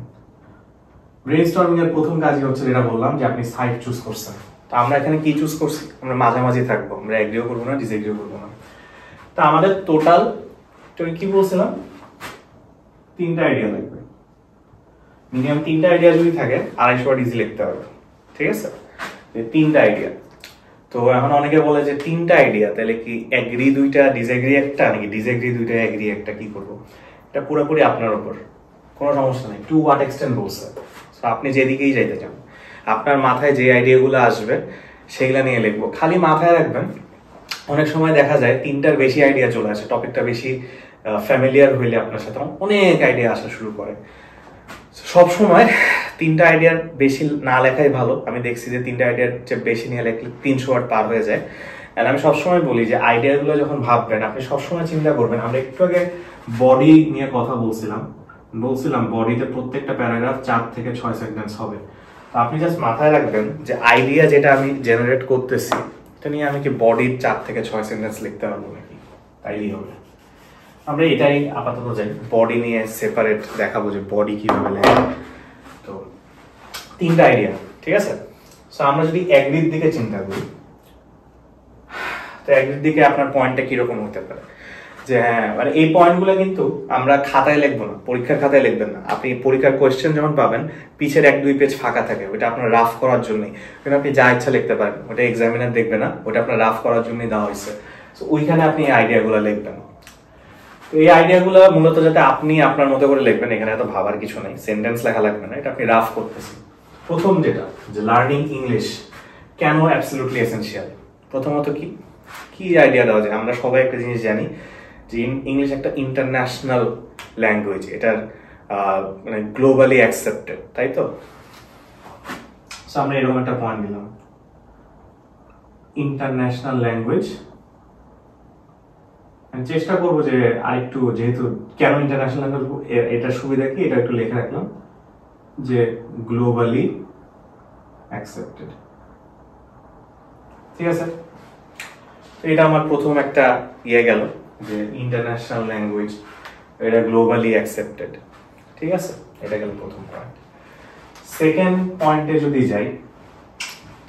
ব্রেইন স্টর্মিং এর প্রথম কাজই হচ্ছে যেটা বললাম, যে আপনি সাইট চুজ করছেন। তো আমরা এখানে কি চুজ করছি? আমরা মাঝামাঝি থাকব, আমরা এগ্রিও করব না ডিসএগ্রিও করব না। তা আমাদের টোটাল কি বলছিলাম? তিনটা আইডিয়া লাগবে। মিনিমাম তিনটা আইডিয়া যদি থাকে, আড়াইশো বার ইজি লিখতে হবে, ঠিক আছে? তিনটা আইডিয়া তো এখন অনেকে বলে যে তিনটা আইডিয়া তাহলে কি এগ্রি দুইটা ডিসএগ্রি একটা, নাকি ডিসএগ্রি দুইটা এগ্রি একটা, কি করব? এটা পুরোপুরি আপনার ওপর কোনো সমস্যা নেই। টু হোয়াট এক্সটেন্ট বলছে? আপনি যেদিকেই যাইতে চান। আপনার মাথায় যে আইডিয়াগুলো আসবে, সেগুলো নিয়ে লিখব। খালি মাথায় রাখবেন, অনেক সময় দেখা যায় তিনটার বেশি আইডিয়া চলে আসে টপিকটা বেশি ফ্যামিলিয়ার হইলে আপনার সাথে অনেক আইডিয়া আসা শুরু করে। সব সময় তিনটা আইডিয়ার বেশি না লেখাই ভালো। আমি দেখছি যে তিনটা আইডিয়ার চেয়ে বেশি নিয়ে লেখলে তিনশো ওয়ার্ড পার হয়ে যায়। আর আমি সবসময় বলি যে আইডিয়াগুলো যখন ভাববেন, আপনি সবসময় চিন্তা করবেন। আমরা একটু আগে বডি নিয়ে কথা বলছিলাম। বলছিলাম বডিতে প্রত্যেকটা প্যারাগ্রাফ চার থেকে ছয় সেন্টেন্স হবে। আপনি জাস্ট মাথায় রাখবেন যে আইডিয়া যেটা আমি জেনারেট করতেছি, এটা নিয়ে আমি কি বডির চার থেকে ছয় সেন্টেন্স লিখতে পারব নাকি? তাইলেই হবে। আমরা এটাই আপাতত যাই বডি নিয়ে সেপারেট দেখাবো যে বডি কীভাবে লেখে। তো তিনটা আইডিয়া ঠিক আছে? সো আমরা যদি একদিক দিকে চিন্তা করি, তো একদিক দিকে আপনার পয়েন্টটা কীরকম হতে পারে? যে হ্যাঁ মানে এই পয়েন্টগুলো কিন্তু আমরা খাতায় লিখব না, পরীক্ষার খাতায় লিখবেন না। আপনি পরীক্ষার কোয়েশ্চেন যখন পাবেন, পিছের এক দুই পেজ ফাঁকা থাকে ওটা আপনার রাফ করার জন্যই। ওটা আপনি যা ইচ্ছা লিখতে পারেন, ওটা এক্সামিনার দেখবে না, ওটা আপনার রাফ করার জন্যই দেওয়া হয়েছে। তো ওইখানে আপনি এই আইডিয়াগুলো লিখবেন। তো এই আইডিয়াগুলো মূলত যাতে আপনি আপনার মতো করে লিখবেন, এখানে এত ভাবার কিছু নেই। সেন্টেন্স লেখা লাগবে না, এটা আপনি রাফ করতেছেন। প্রথম যেটা, যে লার্নিং ইংলিশ কেন অ্যাবসলিউটলি এসেনশিয়াল প্রথমত কি? কি আইডিয়া দেওয়া যায়? আমরা সবাই একটা জিনিস জানি যে ইংলিশ একটা ইন্টারন্যাশনাল ল্যাঙ্গুয়েজ এটার মানে গ্লোবালি অ্যাকসেপ্টেড তাই তো? আমরা এরকম একটা পয়েন্ট দিলাম ইন্টারন্যাশনাল ল্যাঙ্গুয়েজ চেষ্টা করব যে আরেকটু, যেহেতু কেন ইন্টারন্যাশনাল এটার সুবিধা কি, এটা একটু লেখা রাখলাম। যে গ্লোবালি অ্যাকসেপ্টেড ঠিক আছে? এটা আমার প্রথম একটা ইয়ে গেল। যে ইন্টারন্যাশনাল ল্যাঙ্গুয়েজ এটা গ্লোবালি অ্যাকসেপ্টেড ঠিক আছে? এটা গেল প্রথম পয়েন্ট সেকেন্ড পয়েন্টে যদি যাই,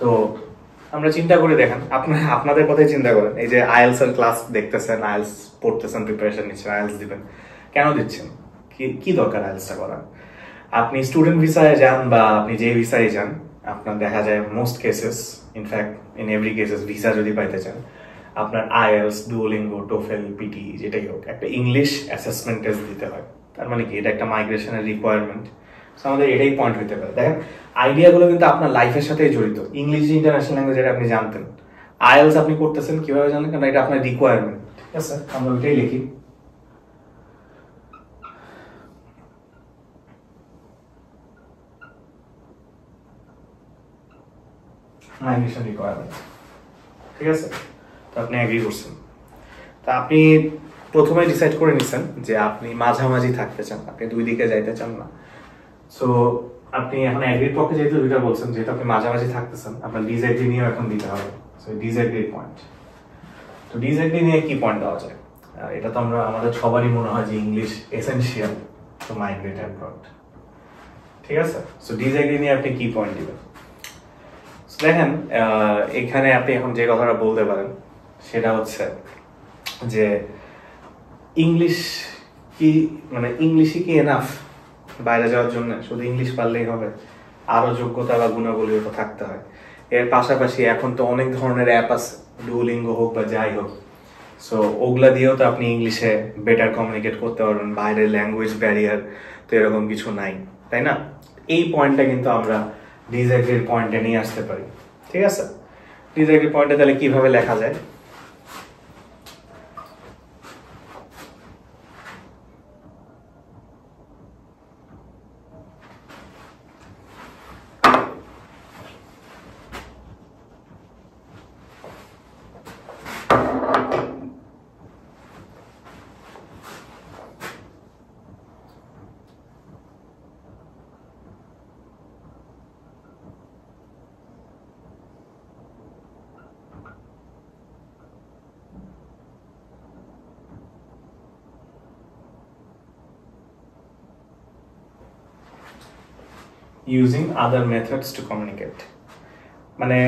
তো আমরা চিন্তা করে দেখেন। আপনার, আপনাদের কথাই চিন্তা করেন। এই যে আইএলস এর ক্লাস দেখতেছেন আইএলস পড়তেছেন প্রিপারেশন নিচ্ছেন আইএলস দিবেন। কেন দিচ্ছেন? কি কি দরকার আইএলসটা করার? আপনি স্টুডেন্ট ভিসায় যান বা আপনি যে ভিসায় যান, আপনার দেখা যায় most cases in fact in every cases visa যদি পাইতে চান আপনার আইএলস ডুওলিঙ্গো টোফেল পিটি যেটাই হোক, একটা ইংলিশ অ্যাসেসমেন্ট টেস্ট দিতে হয়। তার মানে কি? এটা একটা মাইগ্রেশনের রিকোয়ারমেন্ট আমাদের এটাই পয়েন্ট হতে পারে। দেখেন আইডিয়াগুলো কিন্তু আপনার লাইফের সাথেই জড়িত। ইংলিশ ইন্টারন্যাশনাল ল্যাঙ্গুয়েজ এটা আপনি জানতেন। আইএলস আপনি করতেছেন, কীভাবে জানেন কারণ এটা আপনার রিকোয়ারমেন্ট ঠিক আছে আমরা ওইটাই লিখি। মাইগ্রেশন রিকোয়ারমেন্ট ঠিক আছে? আপনি অ্যাগ্রি করছেন। তা আপনি প্রথমে ডিসাইড করে নিছেন যে আপনি মাঝামাঝি থাকতে চান, আপনি দুই দিকে যাইতে চান না। সো আপনি এখন অ্যাগ্রির পক্ষে যেহেতু দুইটা বলছেন, যেহেতু আপনি মাঝামাঝি থাকতেছেন আপনার ডিসএগ্রি নিয়েও এখন দিতে হবে। সো ডিসএগ্রি পয়েন্ট তো ডিসএগ্রি নিয়ে কি পয়েন্ট দেওয়া যায়? এটা তো আমরা, আমাদের সবারই মনে হয় যে English essential to migrate abroad ঠিক আছে? সো ডিসএগ্রি নিয়ে আপনি কি পয়েন্ট দিবেন? দেখেন এখানে আপনি এখন যে কথাটা বলতে পারেন সেটা হচ্ছে যে ইংলিশ কি মানে ইংলিশই কি এনাফ বাইরে যাওয়ার জন্য? শুধু ইংলিশ পারলেই হবে। আরও যোগ্যতা বা গুণাবলীও থাকতে হয়। এর পাশাপাশি এখন তো অনেক ধরনের অ্যাপ আছে ডুলিঙ্গো হোক বা যাই হোক। সো ওগুলা দিয়েও তো আপনি ইংলিশে বেটার কমিউনিকেট করতে পারবেন। বাইরের ল্যাঙ্গুয়েজ ব্যারিয়ার তো এরকম কিছু নাই, তাই না? এই পয়েন্টটা কিন্তু আমরা ডিজাগ্রির পয়েন্টে নিয়ে আসতে পারি। ঠিক আছে? ডিজাগ্রি পয়েন্টে তাহলে কীভাবে লেখা যায়? Using other methods to communicate মানে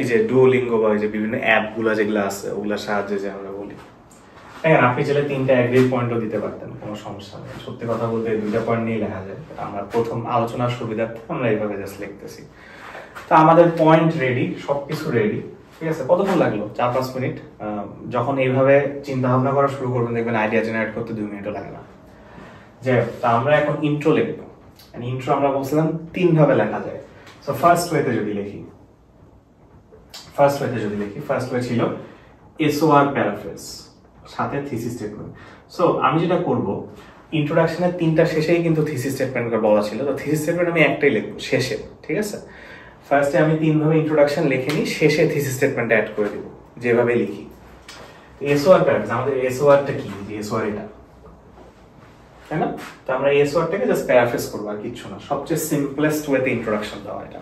এই যে ডুওলিঙ্গো বা এই যে বিভিন্ন অ্যাপগুলো যেগুলো আছে, ওগুলোর সাহায্যে যে আমরা বলি। হ্যাঁ আপনি চাইলে তিনটা অ্যাগ্রিড পয়েন্টও দিতে পারতেন, কোনো সমস্যা নেই। সত্যি কথা বলতে দুইটা পয়েন্ট নিয়ে লেখা যায়। আমার প্রথম আলোচনার সুবিধার্থে আমরা এইভাবে জাস্ট লিখতেছি। তো আমাদের পয়েন্ট রেডি সব কিছু রেডি ঠিক আছে? কতক্ষণ লাগল? চার, পাঁচ মিনিট? যখন এইভাবে চিন্তা ভাবনা করা শুরু করবেন, দেখবেন আইডিয়া জেনারেট করতে দুই মিনিটও লাগে না। যে তা আমরা এখন ইন্ট্রো লিখব। ইন্ট্রো আমরা বলছিলাম তিন ভাবে লেখা যায়। সো ফার্স্ট ওয়েতে যদি লিখি ফার্স্ট ওয়েতে যদি লিখি ফার্স্ট ওয়ে ছিল এসওআর প্যারাফ্রেজ সাথে থিসিস স্টেটমেন্ট সো আমি যেটা করব ইন্ট্রোডাকশনের তিনটা শেষেই কিন্তু থিসিস স্টেটমেন্ট বলা ছিল। তো থিসিস স্টেটমেন্ট আমি একটাই লিখব, শেষে, ঠিক আছে? ফার্স্টে আমি তিনভাবে ইন্ট্রোডাকশন লিখে নিই, শেষে থিসিস স্টেটমেন্ট অ্যাড করে দিব যেভাবে লিখি। এসওআর প্যারাফ্রেজ আমাদের এসওআরটা কি? যে এসওআর এটা। তাই না? তো আমরা এস ওয়ার্ডটাকে জাস্ট প্যারাফ্রেজ করব আর কিচ্ছু না। সবচেয়ে সিম্পলেস্ট ওয়েতে ইন্ট্রোডাকশন দেওয়া এটা।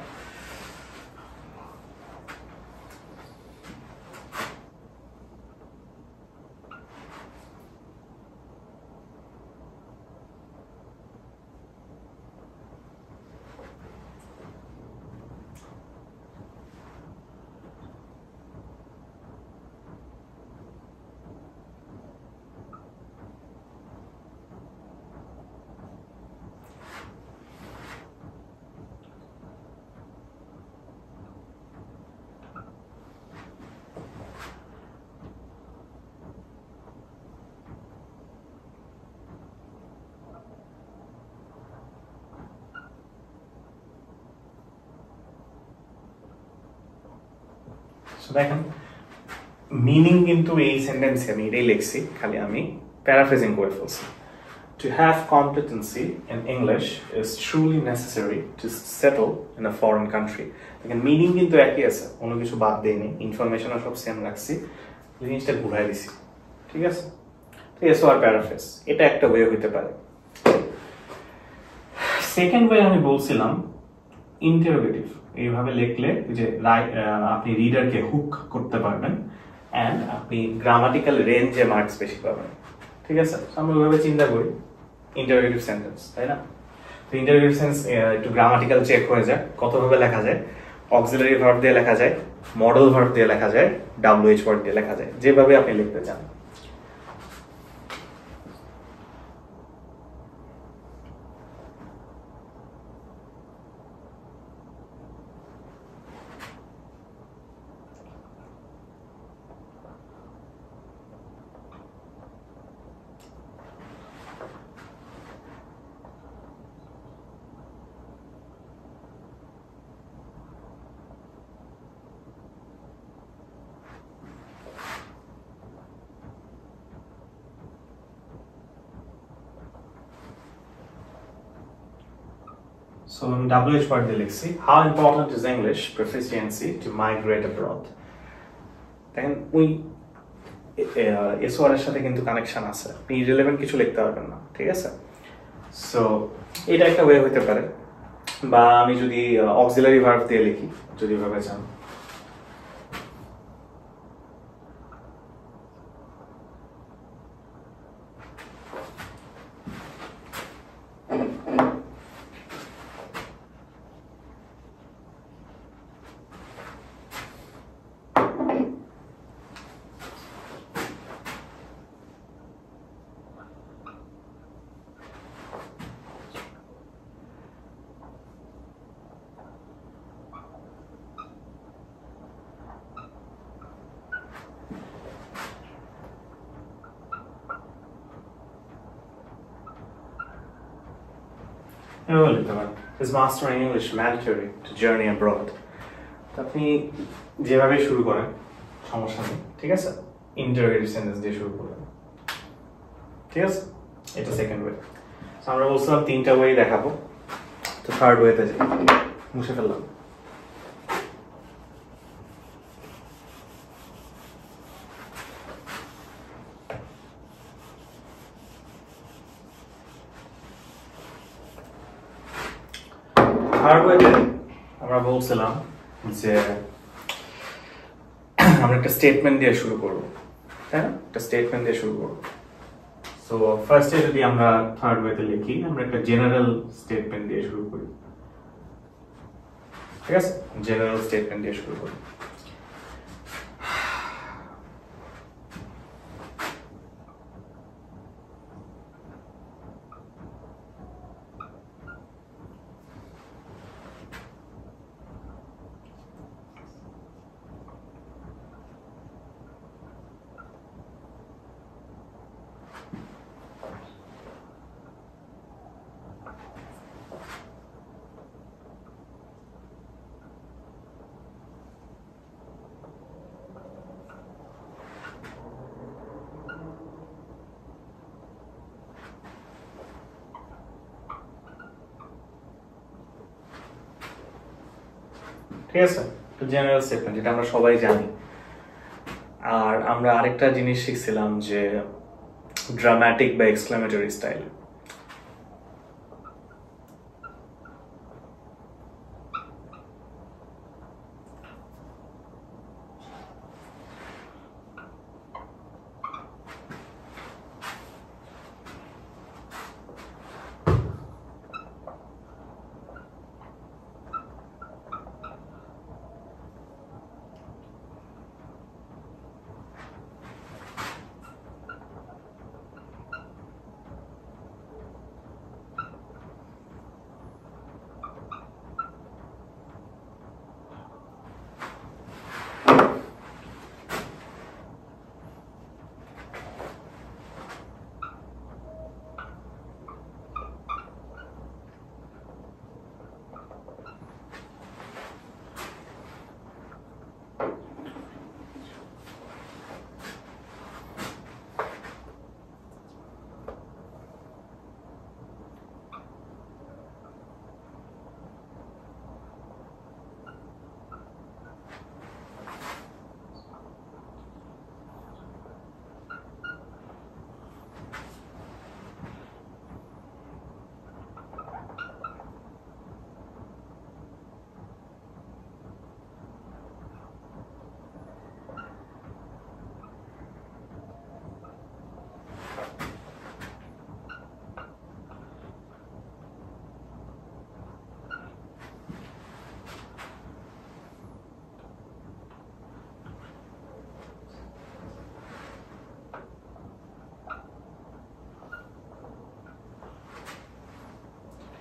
দেখেন মিনিং কিন্তু এই সেন্টেন্সে আমি, এটাই লিখছি, খালি আমি প্যারাফ্রেজিং করে ফেলছি। To have competency in English is truly necessary to settle in a foreign country. দেখেন মিনিং কিন্তু একই আছে, কোনো কিছু বাদ দেয়নি ইনফরমেশনও সব সেম রাখছি, জিনিসটা ঘুরাই দিছি, ঠিক আছে? তো এসো আর প্যারাফ্রেজ এটা একটা ওয়ে হইতে পারে। সেকেন্ড ওয়ে আমি বলছিলাম ইন্টারোগেটিভ এইভাবে লিখলে যে আপনি রিডারকে হুক করতে পারবেন অ্যান্ড আপনি গ্রামাটিক্যাল রেঞ্জে মার্কস বেশি পাবেন। ঠিক আছে? আমরা ওইভাবে চিন্তা করি। ইন্টারভিউ সেন্টেন্স তাই না? তো ইন্টারভিউ সেন্স একটু গ্রামাটিক্যাল চেক হয়ে যায় কতভাবে লেখা যায়? অক্সিলারি ভার্ব দিয়ে লেখা যায় মডেল ভার্ব দিয়ে লেখা যায় ডাব্লিউ এইচ ওয়ার্ড দিয়ে লেখা যায়। যেভাবে আপনি লিখতে চান। So, in WH part দিয়ে লিখছি how important is English proficiency to migrate abroad? দেখেন উই এস ওয়ার্ডের সাথে কিন্তু কানেকশন আছে। আপনি রিলেভেন্ট কিছু লিখতে পারবেন না, ঠিক আছে? সো এটা একটা ওয়ে হতে পারে। বা আমি যদি অক্সিলারি ভার্ভ দিয়ে লিখি, যদি ভাবে চান এভাবে লিখতে পারেন is master in English mandatory to journey abroad আপনি যেভাবে শুরু করেন, সমস্যা নেই। ঠিক আছে? ইন্টারোগেটিভ সেন্টেন্স দিয়ে শুরু করবেন। ঠিক আছে? এটা সেকেন্ড ওয়ে আমরা বলছিলাম তিনটা ওয়ে দেখাবো। তো থার্ড ওয়েতে যাই। মুছে ফেললাম। থার্ড ওয়েতে আমরা বলছিলাম যে আমরা একটা স্টেটমেন্ট দিয়ে শুরু করব, তাই না? একটা স্টেটমেন্ট দিয়ে শুরু করব। সো ফার্স্টে যদি আমরা থার্ড ওয়েতে লিখি, আমরা একটা জেনারেল স্টেটমেন্ট দিয়ে শুরু করি। ঠিক আছে? জেনারেল স্টেটমেন্ট দিয়ে শুরু করি। ঠিক আছে? জেনারেল স্টেটমেন্ট যেটা আমরা সবাই জানি। আর আমরা আরেকটা জিনিস শিখছিলাম যে ড্রামাটিক বা এক্সক্লামেটরি স্টাইল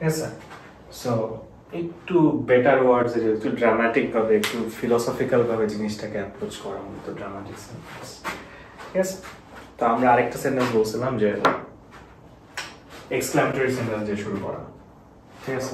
ঠিক sir. সো একটু বেটার ওয়ার্ডস একটু ড্রামাটিক ভাবে, একটু ফিলোসফিক্যাল ভাবে জিনিসটাকে অ্যাপ্রোচ করা মতো ড্রামাটিক সেন্টেন্স আছে তো আমরা আরেকটা সেন্টেন্স বলছিলাম যে এক্সক্লামেটরি সেন্টেন্স দিয়ে শুরু করা। ঠিক আছে?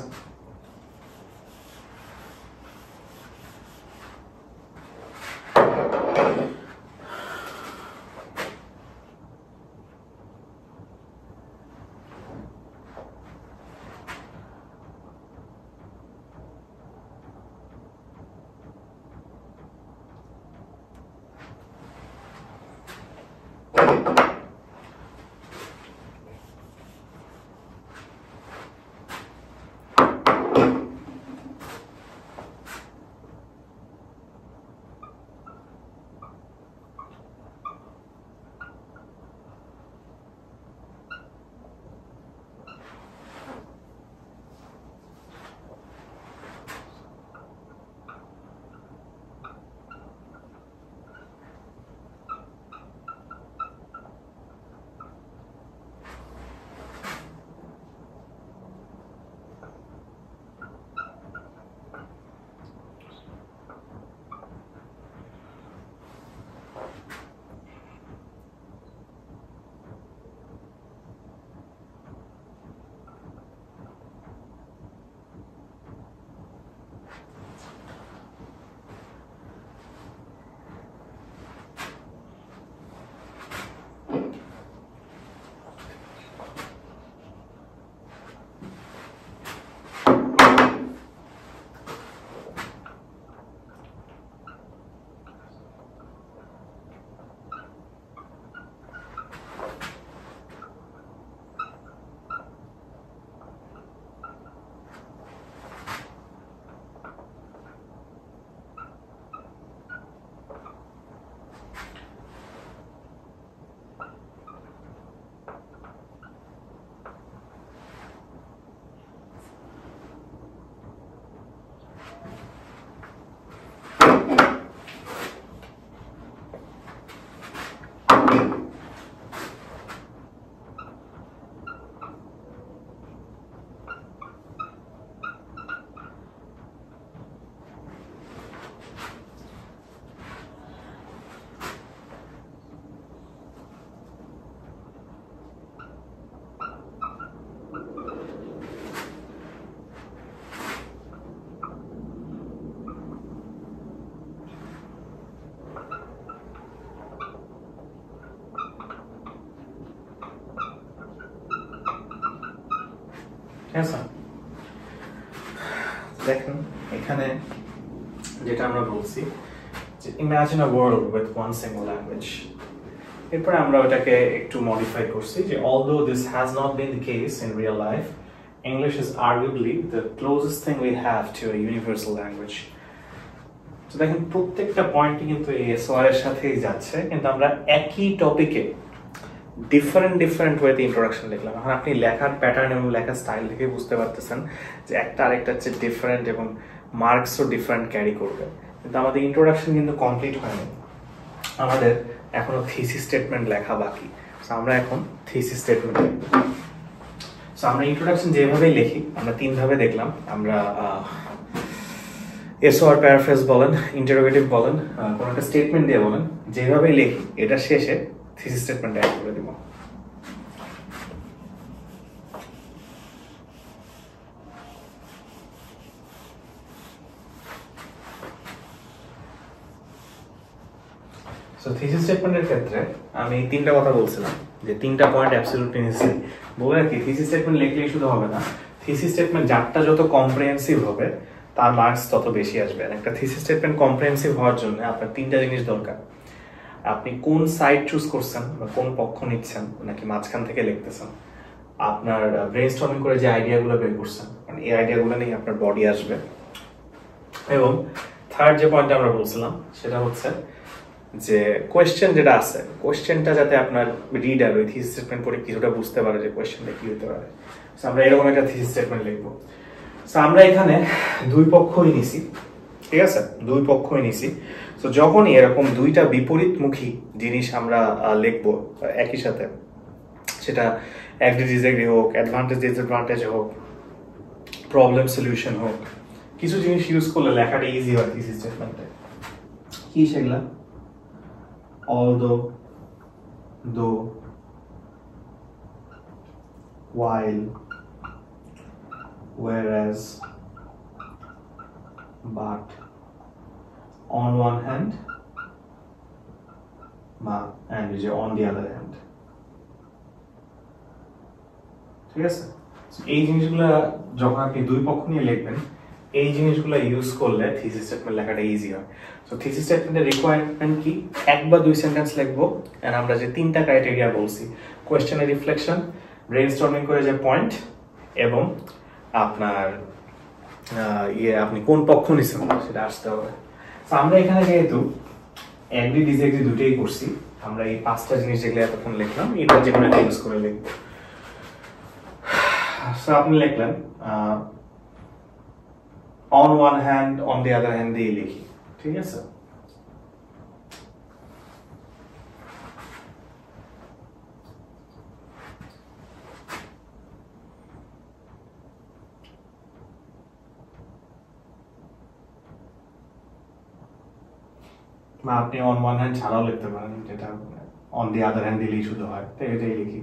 যেটা আমরা বলছি, যে imagine a world with one single language এরপরে আমরা ওটাকে একটু মডিফাই করছি, যে although this has not been the case in real life English is arguably the closest thing we have to a universal language. তো দেখেন, প্রত্যেকটা পয়েন্টই কিন্তু এই এসওআর এর সাথেই যাচ্ছে, কিন্তু আমরা একই টপিকে ডিফারেন্ট ডিফারেন্ট ওয়েতে ইন্ট্রোডাকশন লিখলাম এখন আপনি লেখার প্যাটার্ন এবং লেখার স্টাইল দেখে বুঝতে পারতেছেন যে একটা আরেকটা হচ্ছে ডিফারেন্ট এবং মার্কসও ডিফারেন্ট ক্যারি করবে। কিন্তু আমাদের ইন্ট্রোডাকশন কিন্তু কমপ্লিট হয়নি। আমাদের এখনও থিসিস স্টেটমেন্ট লেখা বাকি। সো আমরা এখন থিসিস স্টেটমেন্ট সো আমরা ইন্ট্রোডাকশন যেভাবেই লিখি, আমরা তিনভাবে দেখলাম। আমরা এসওআর প্যারাফ্রেজ বলেন ইন্টারোগেটিভ বলেন কোনো একটা স্টেটমেন্ট দিয়ে বলেন। যেভাবেই লিখি, এটা শেষে থিসিস স্টেটমেন্ট অ্যাড করে দিব সো থিসিস স্টেটমেন্টের ক্ষেত্রে আমি তিনটা কথা বলছিলাম, যে তিনটা পয়েন্ট অ্যাবসলিউটলি নেসেসারি বলে রাখি থিসিস স্টেটমেন্ট লিখলেই শুধু হবে না থিসিস স্টেটমেন্ট যারটা যত কম্প্রিহেন্সিভ হবে, তার মার্কস তত বেশি আসবে। একটা থিসিস স্টেটমেন্ট কম্প্রিহেন্সিভ হওয়ার জন্য আপনার তিনটা জিনিস দরকার। আপনি কোন সাইড চুজ করছেন বা কোন পক্ষ নিচ্ছেন নাকি মাঝখান থেকে লিখতেছেন? আপনার ব্রেন স্টর্মিং করে যে আইডিয়াগুলো বের করছেন মানে এই আইডিয়াগুলো নিয়ে আপনার বডি আসবে। এবং থার্ড যে পয়েন্টটা আমরা বলছিলাম, সেটা হচ্ছে যে কোয়েশ্চেন যেটা আছে কোয়েশ্চেনটা যাতে আপনার রিডার ওই থিস স্টেটমেন্ট পড়ে কিছুটা বুঝতে পারে যে কোয়েশ্চেনটা কি হতে পারে। সো আমরা এরকম একটা থিস স্টেটমেন্ট লিখব। সো আমরা এখানে দুই পক্ষই নিছি, ঠিক আছে? দুই পক্ষই নিছি। তো যখনই এরকম দুইটা বিপরীতমুখী জিনিস আমরা লিখব, একই সাথে, সেটা অ্যাগ্রি ডিসএগ্রি হোক অ্যাডভান্টেজ ডিসঅ্যাডভান্টেজ হোক প্রবলেম সলিউশন হোক, কিছু জিনিস ইউজ করলে লেখাটা ইজি হয় থিসিস স্টেটমেন্টে কি সেগুলা? Although though while, whereas, but. On one hand, বা, and on the other hand. ঠিক আছে? এই জিনিসগুলো যখন আপনি দুই পক্ষ নিয়ে লিখবেন, এই জিনিসগুলো ইউজ করলে থিসিস স্টেটমেন্ট লেখাটা ইজি হয়। তো থিসিস স্টেটমেন্টের রিকোয়ারমেন্ট কি? এক বা দুই সেন্টেন্স লিখব এন্ড আমরা যে তিনটা ক্রাইটেরিয়া বলছি কোয়েশ্চেনের রিফ্লেকশন ব্রেন স্টর্মিং করে যে পয়েন্ট এবং আপনার ইয়ে আপনি কোন পক্ষ নিচ্ছেন সেটা আসতে হবে। তো আমরা এখানে যেহেতু এগ্রি ডিসএগ্রি দুটোই করছি, আমরা এই পাঁচটা জিনিস যেগুলো এতক্ষণ লিখলাম এটা যেগুলো ইউজ করে লিখব। সো আপনি লিখলেন on one hand on the other hand দিয়ে লিখি। ঠিক আছে? আপনি অন ওয়ান হ্যান্ড ছাড়াও লিখতে পারেন, যেটা অন দি আদার হ্যান্ড দিলেই শুধু হয়, তো এটাই লিখি।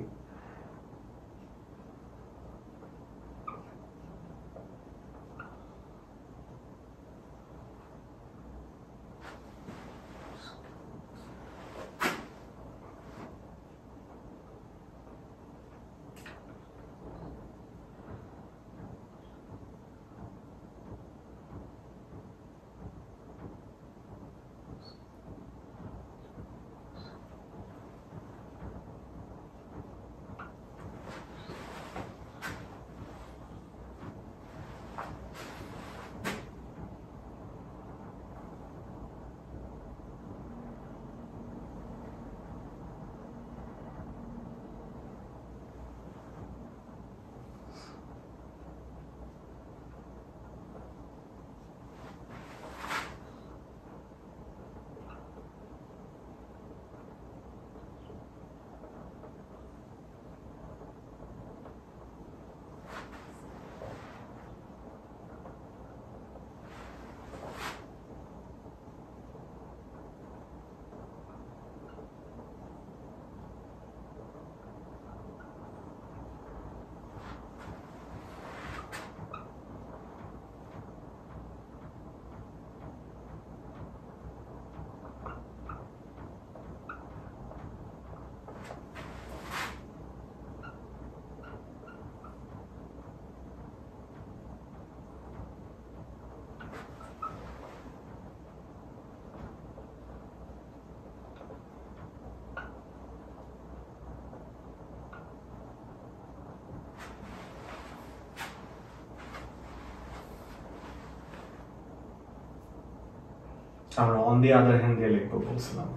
আমরা অন দি আদার হ্যান্ড দিয়ে লেখব বলছিলাম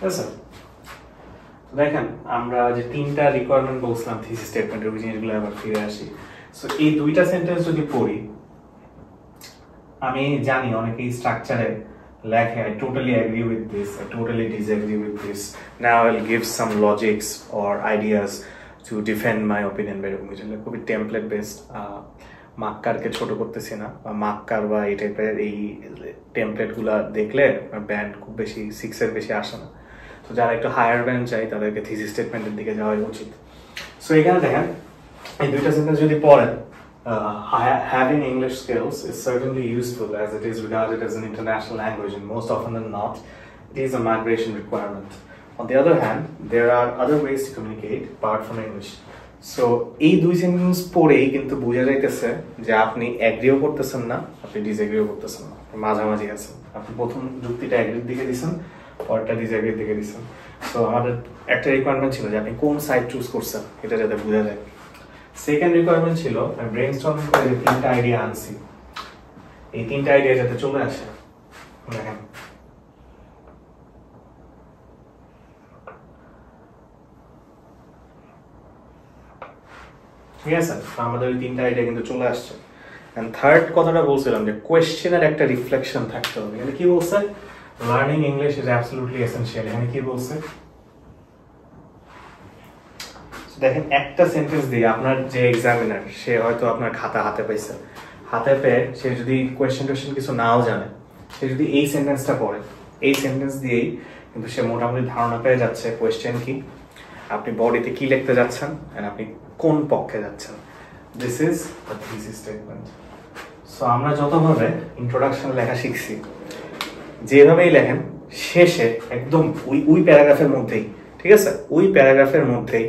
ঠিক আছে দেখেন, আমরা যে তিনটা রিকোয়ারমেন্ট বলছিলাম থিসিস স্টেটমেন্টের জিনিসগুলো আবার ফিরে আসি। সো এই দুইটা সেন্টেন্স যদি পড়ি, আমি জানি অনেকেই স্ট্রাকচারে লেখে I totally agree with this I totally disagree with this now I give some logics or ideas to defend my opinion বেরকম কিছু। খুবই টেমপ্লেট বেসড মাক্কারকে ছোট করতেছি না। বা মাক্কার বা এই টাইপের এই টেমপ্লেটগুলো দেখলে, ব্যান্ড খুব বেশি সিক্সের বেশি আসে না। তো যারা একটু হায়ার ব্যান্ড চাই, তাদেরকে থিজি স্টেটমেন্টের দিকে যাওয়াই উচিত। সো এখানে দেখেন, এই দুইটা সেন্টেন্স যদি পড়েন having English skills is certainly useful as it is regarded as an international language in most of than not it is a migration requirement on the other hand there are other ways to communicate part from English so এই দুই sentence পড়েই কিন্তু বোঝা যাইতেছে যে আপনি অ্যাগ্রিও করতেছেন না, আপনি ডিসএগ্রিও করতেছেন না। মাঝামাঝি আছেন আপনি প্রথম যুক্তিটা অ্যাগ্রির দিকে দিছেন দিছেন সো আমাদের একটা রিকোয়ারমেন্ট ছিল যে আপনি কোন সাইড চুজ করছেন, এটা যাতে বোঝা যায়। সেকেন্ড রিকোয়ারমেন্ট ছিল ব্রেন করে তিনটা আইডিয়া আনছি। এই তিনটা আইডিয়া যাতে চলে আসে, দেখেন। ঠিক আছে? আমাদের ওই তিনটা আইডিয়া কিন্তু চলে আসছে। থার্ড কথাটা বলছিলাম যে কোয়েশ্চেনের একটা রিফ্লেকশন থাকতে হবে। এখানে কি বলছে? Learning English is absolutely essential এখানে কি বলছে? দেখেন, একটা সেন্টেন্স দিয়ে আপনার যে এক্সামিনার সে হয়তো আপনার খাতা হাতে পাইছে। হাতে পেয়ে সে যদি কোয়েশ্চেন টোয়েশ্চেন কিছু নাও জানে, সে যদি এই সেন্টেন্সটা পড়ে, এই সেন্টেন্স দিয়েই কিন্তু সে মোটামুটি ধারণা পেয়ে যাচ্ছে কোয়েশ্চেন কি, আপনি বডিতে কি লিখতে যাচ্ছেন এন্ড আপনি কোন পক্ষে যাচ্ছেন। This is thesis statement so আমরা যতভাবে ইন্ট্রোডাকশন লেখা শিখছি যেভাবেই লেখেন, শেষে একদম ওই ওই প্যারাগ্রাফের মধ্যেই, ঠিক আছে? ওই প্যারাগ্রাফের মধ্যেই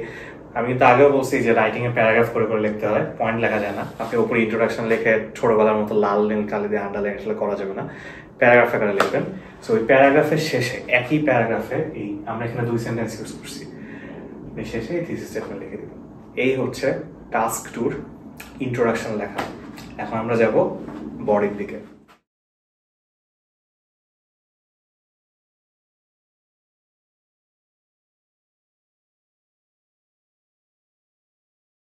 আমি তো আগেও বলছি যে রাইটিং এ প্যারাগ্রাফ করে করে লিখতে হয় পয়েন্ট লেখা যায় না। আপনি উপরে ইন্ট্রোডাকশন লিখে ছোটবেলার মতো লাল নীল কালি দিয়ে আন্ডারলাইন আসলে করা যাবে না। প্যারাগ্রাফে করে লিখবেন। সো ওই প্যারাগ্রাফের শেষে, একই প্যারাগ্রাফে এই, আমরা এখানে দুই সেন্টেন্স ইউজ করছি। শেষে এই থিসিস স্টেটমেন্ট লিখে দিবেন। এই হচ্ছে টাস্ক টুর ইন্ট্রোডাকশন লেখা। এখন আমরা যাব বডির দিকে।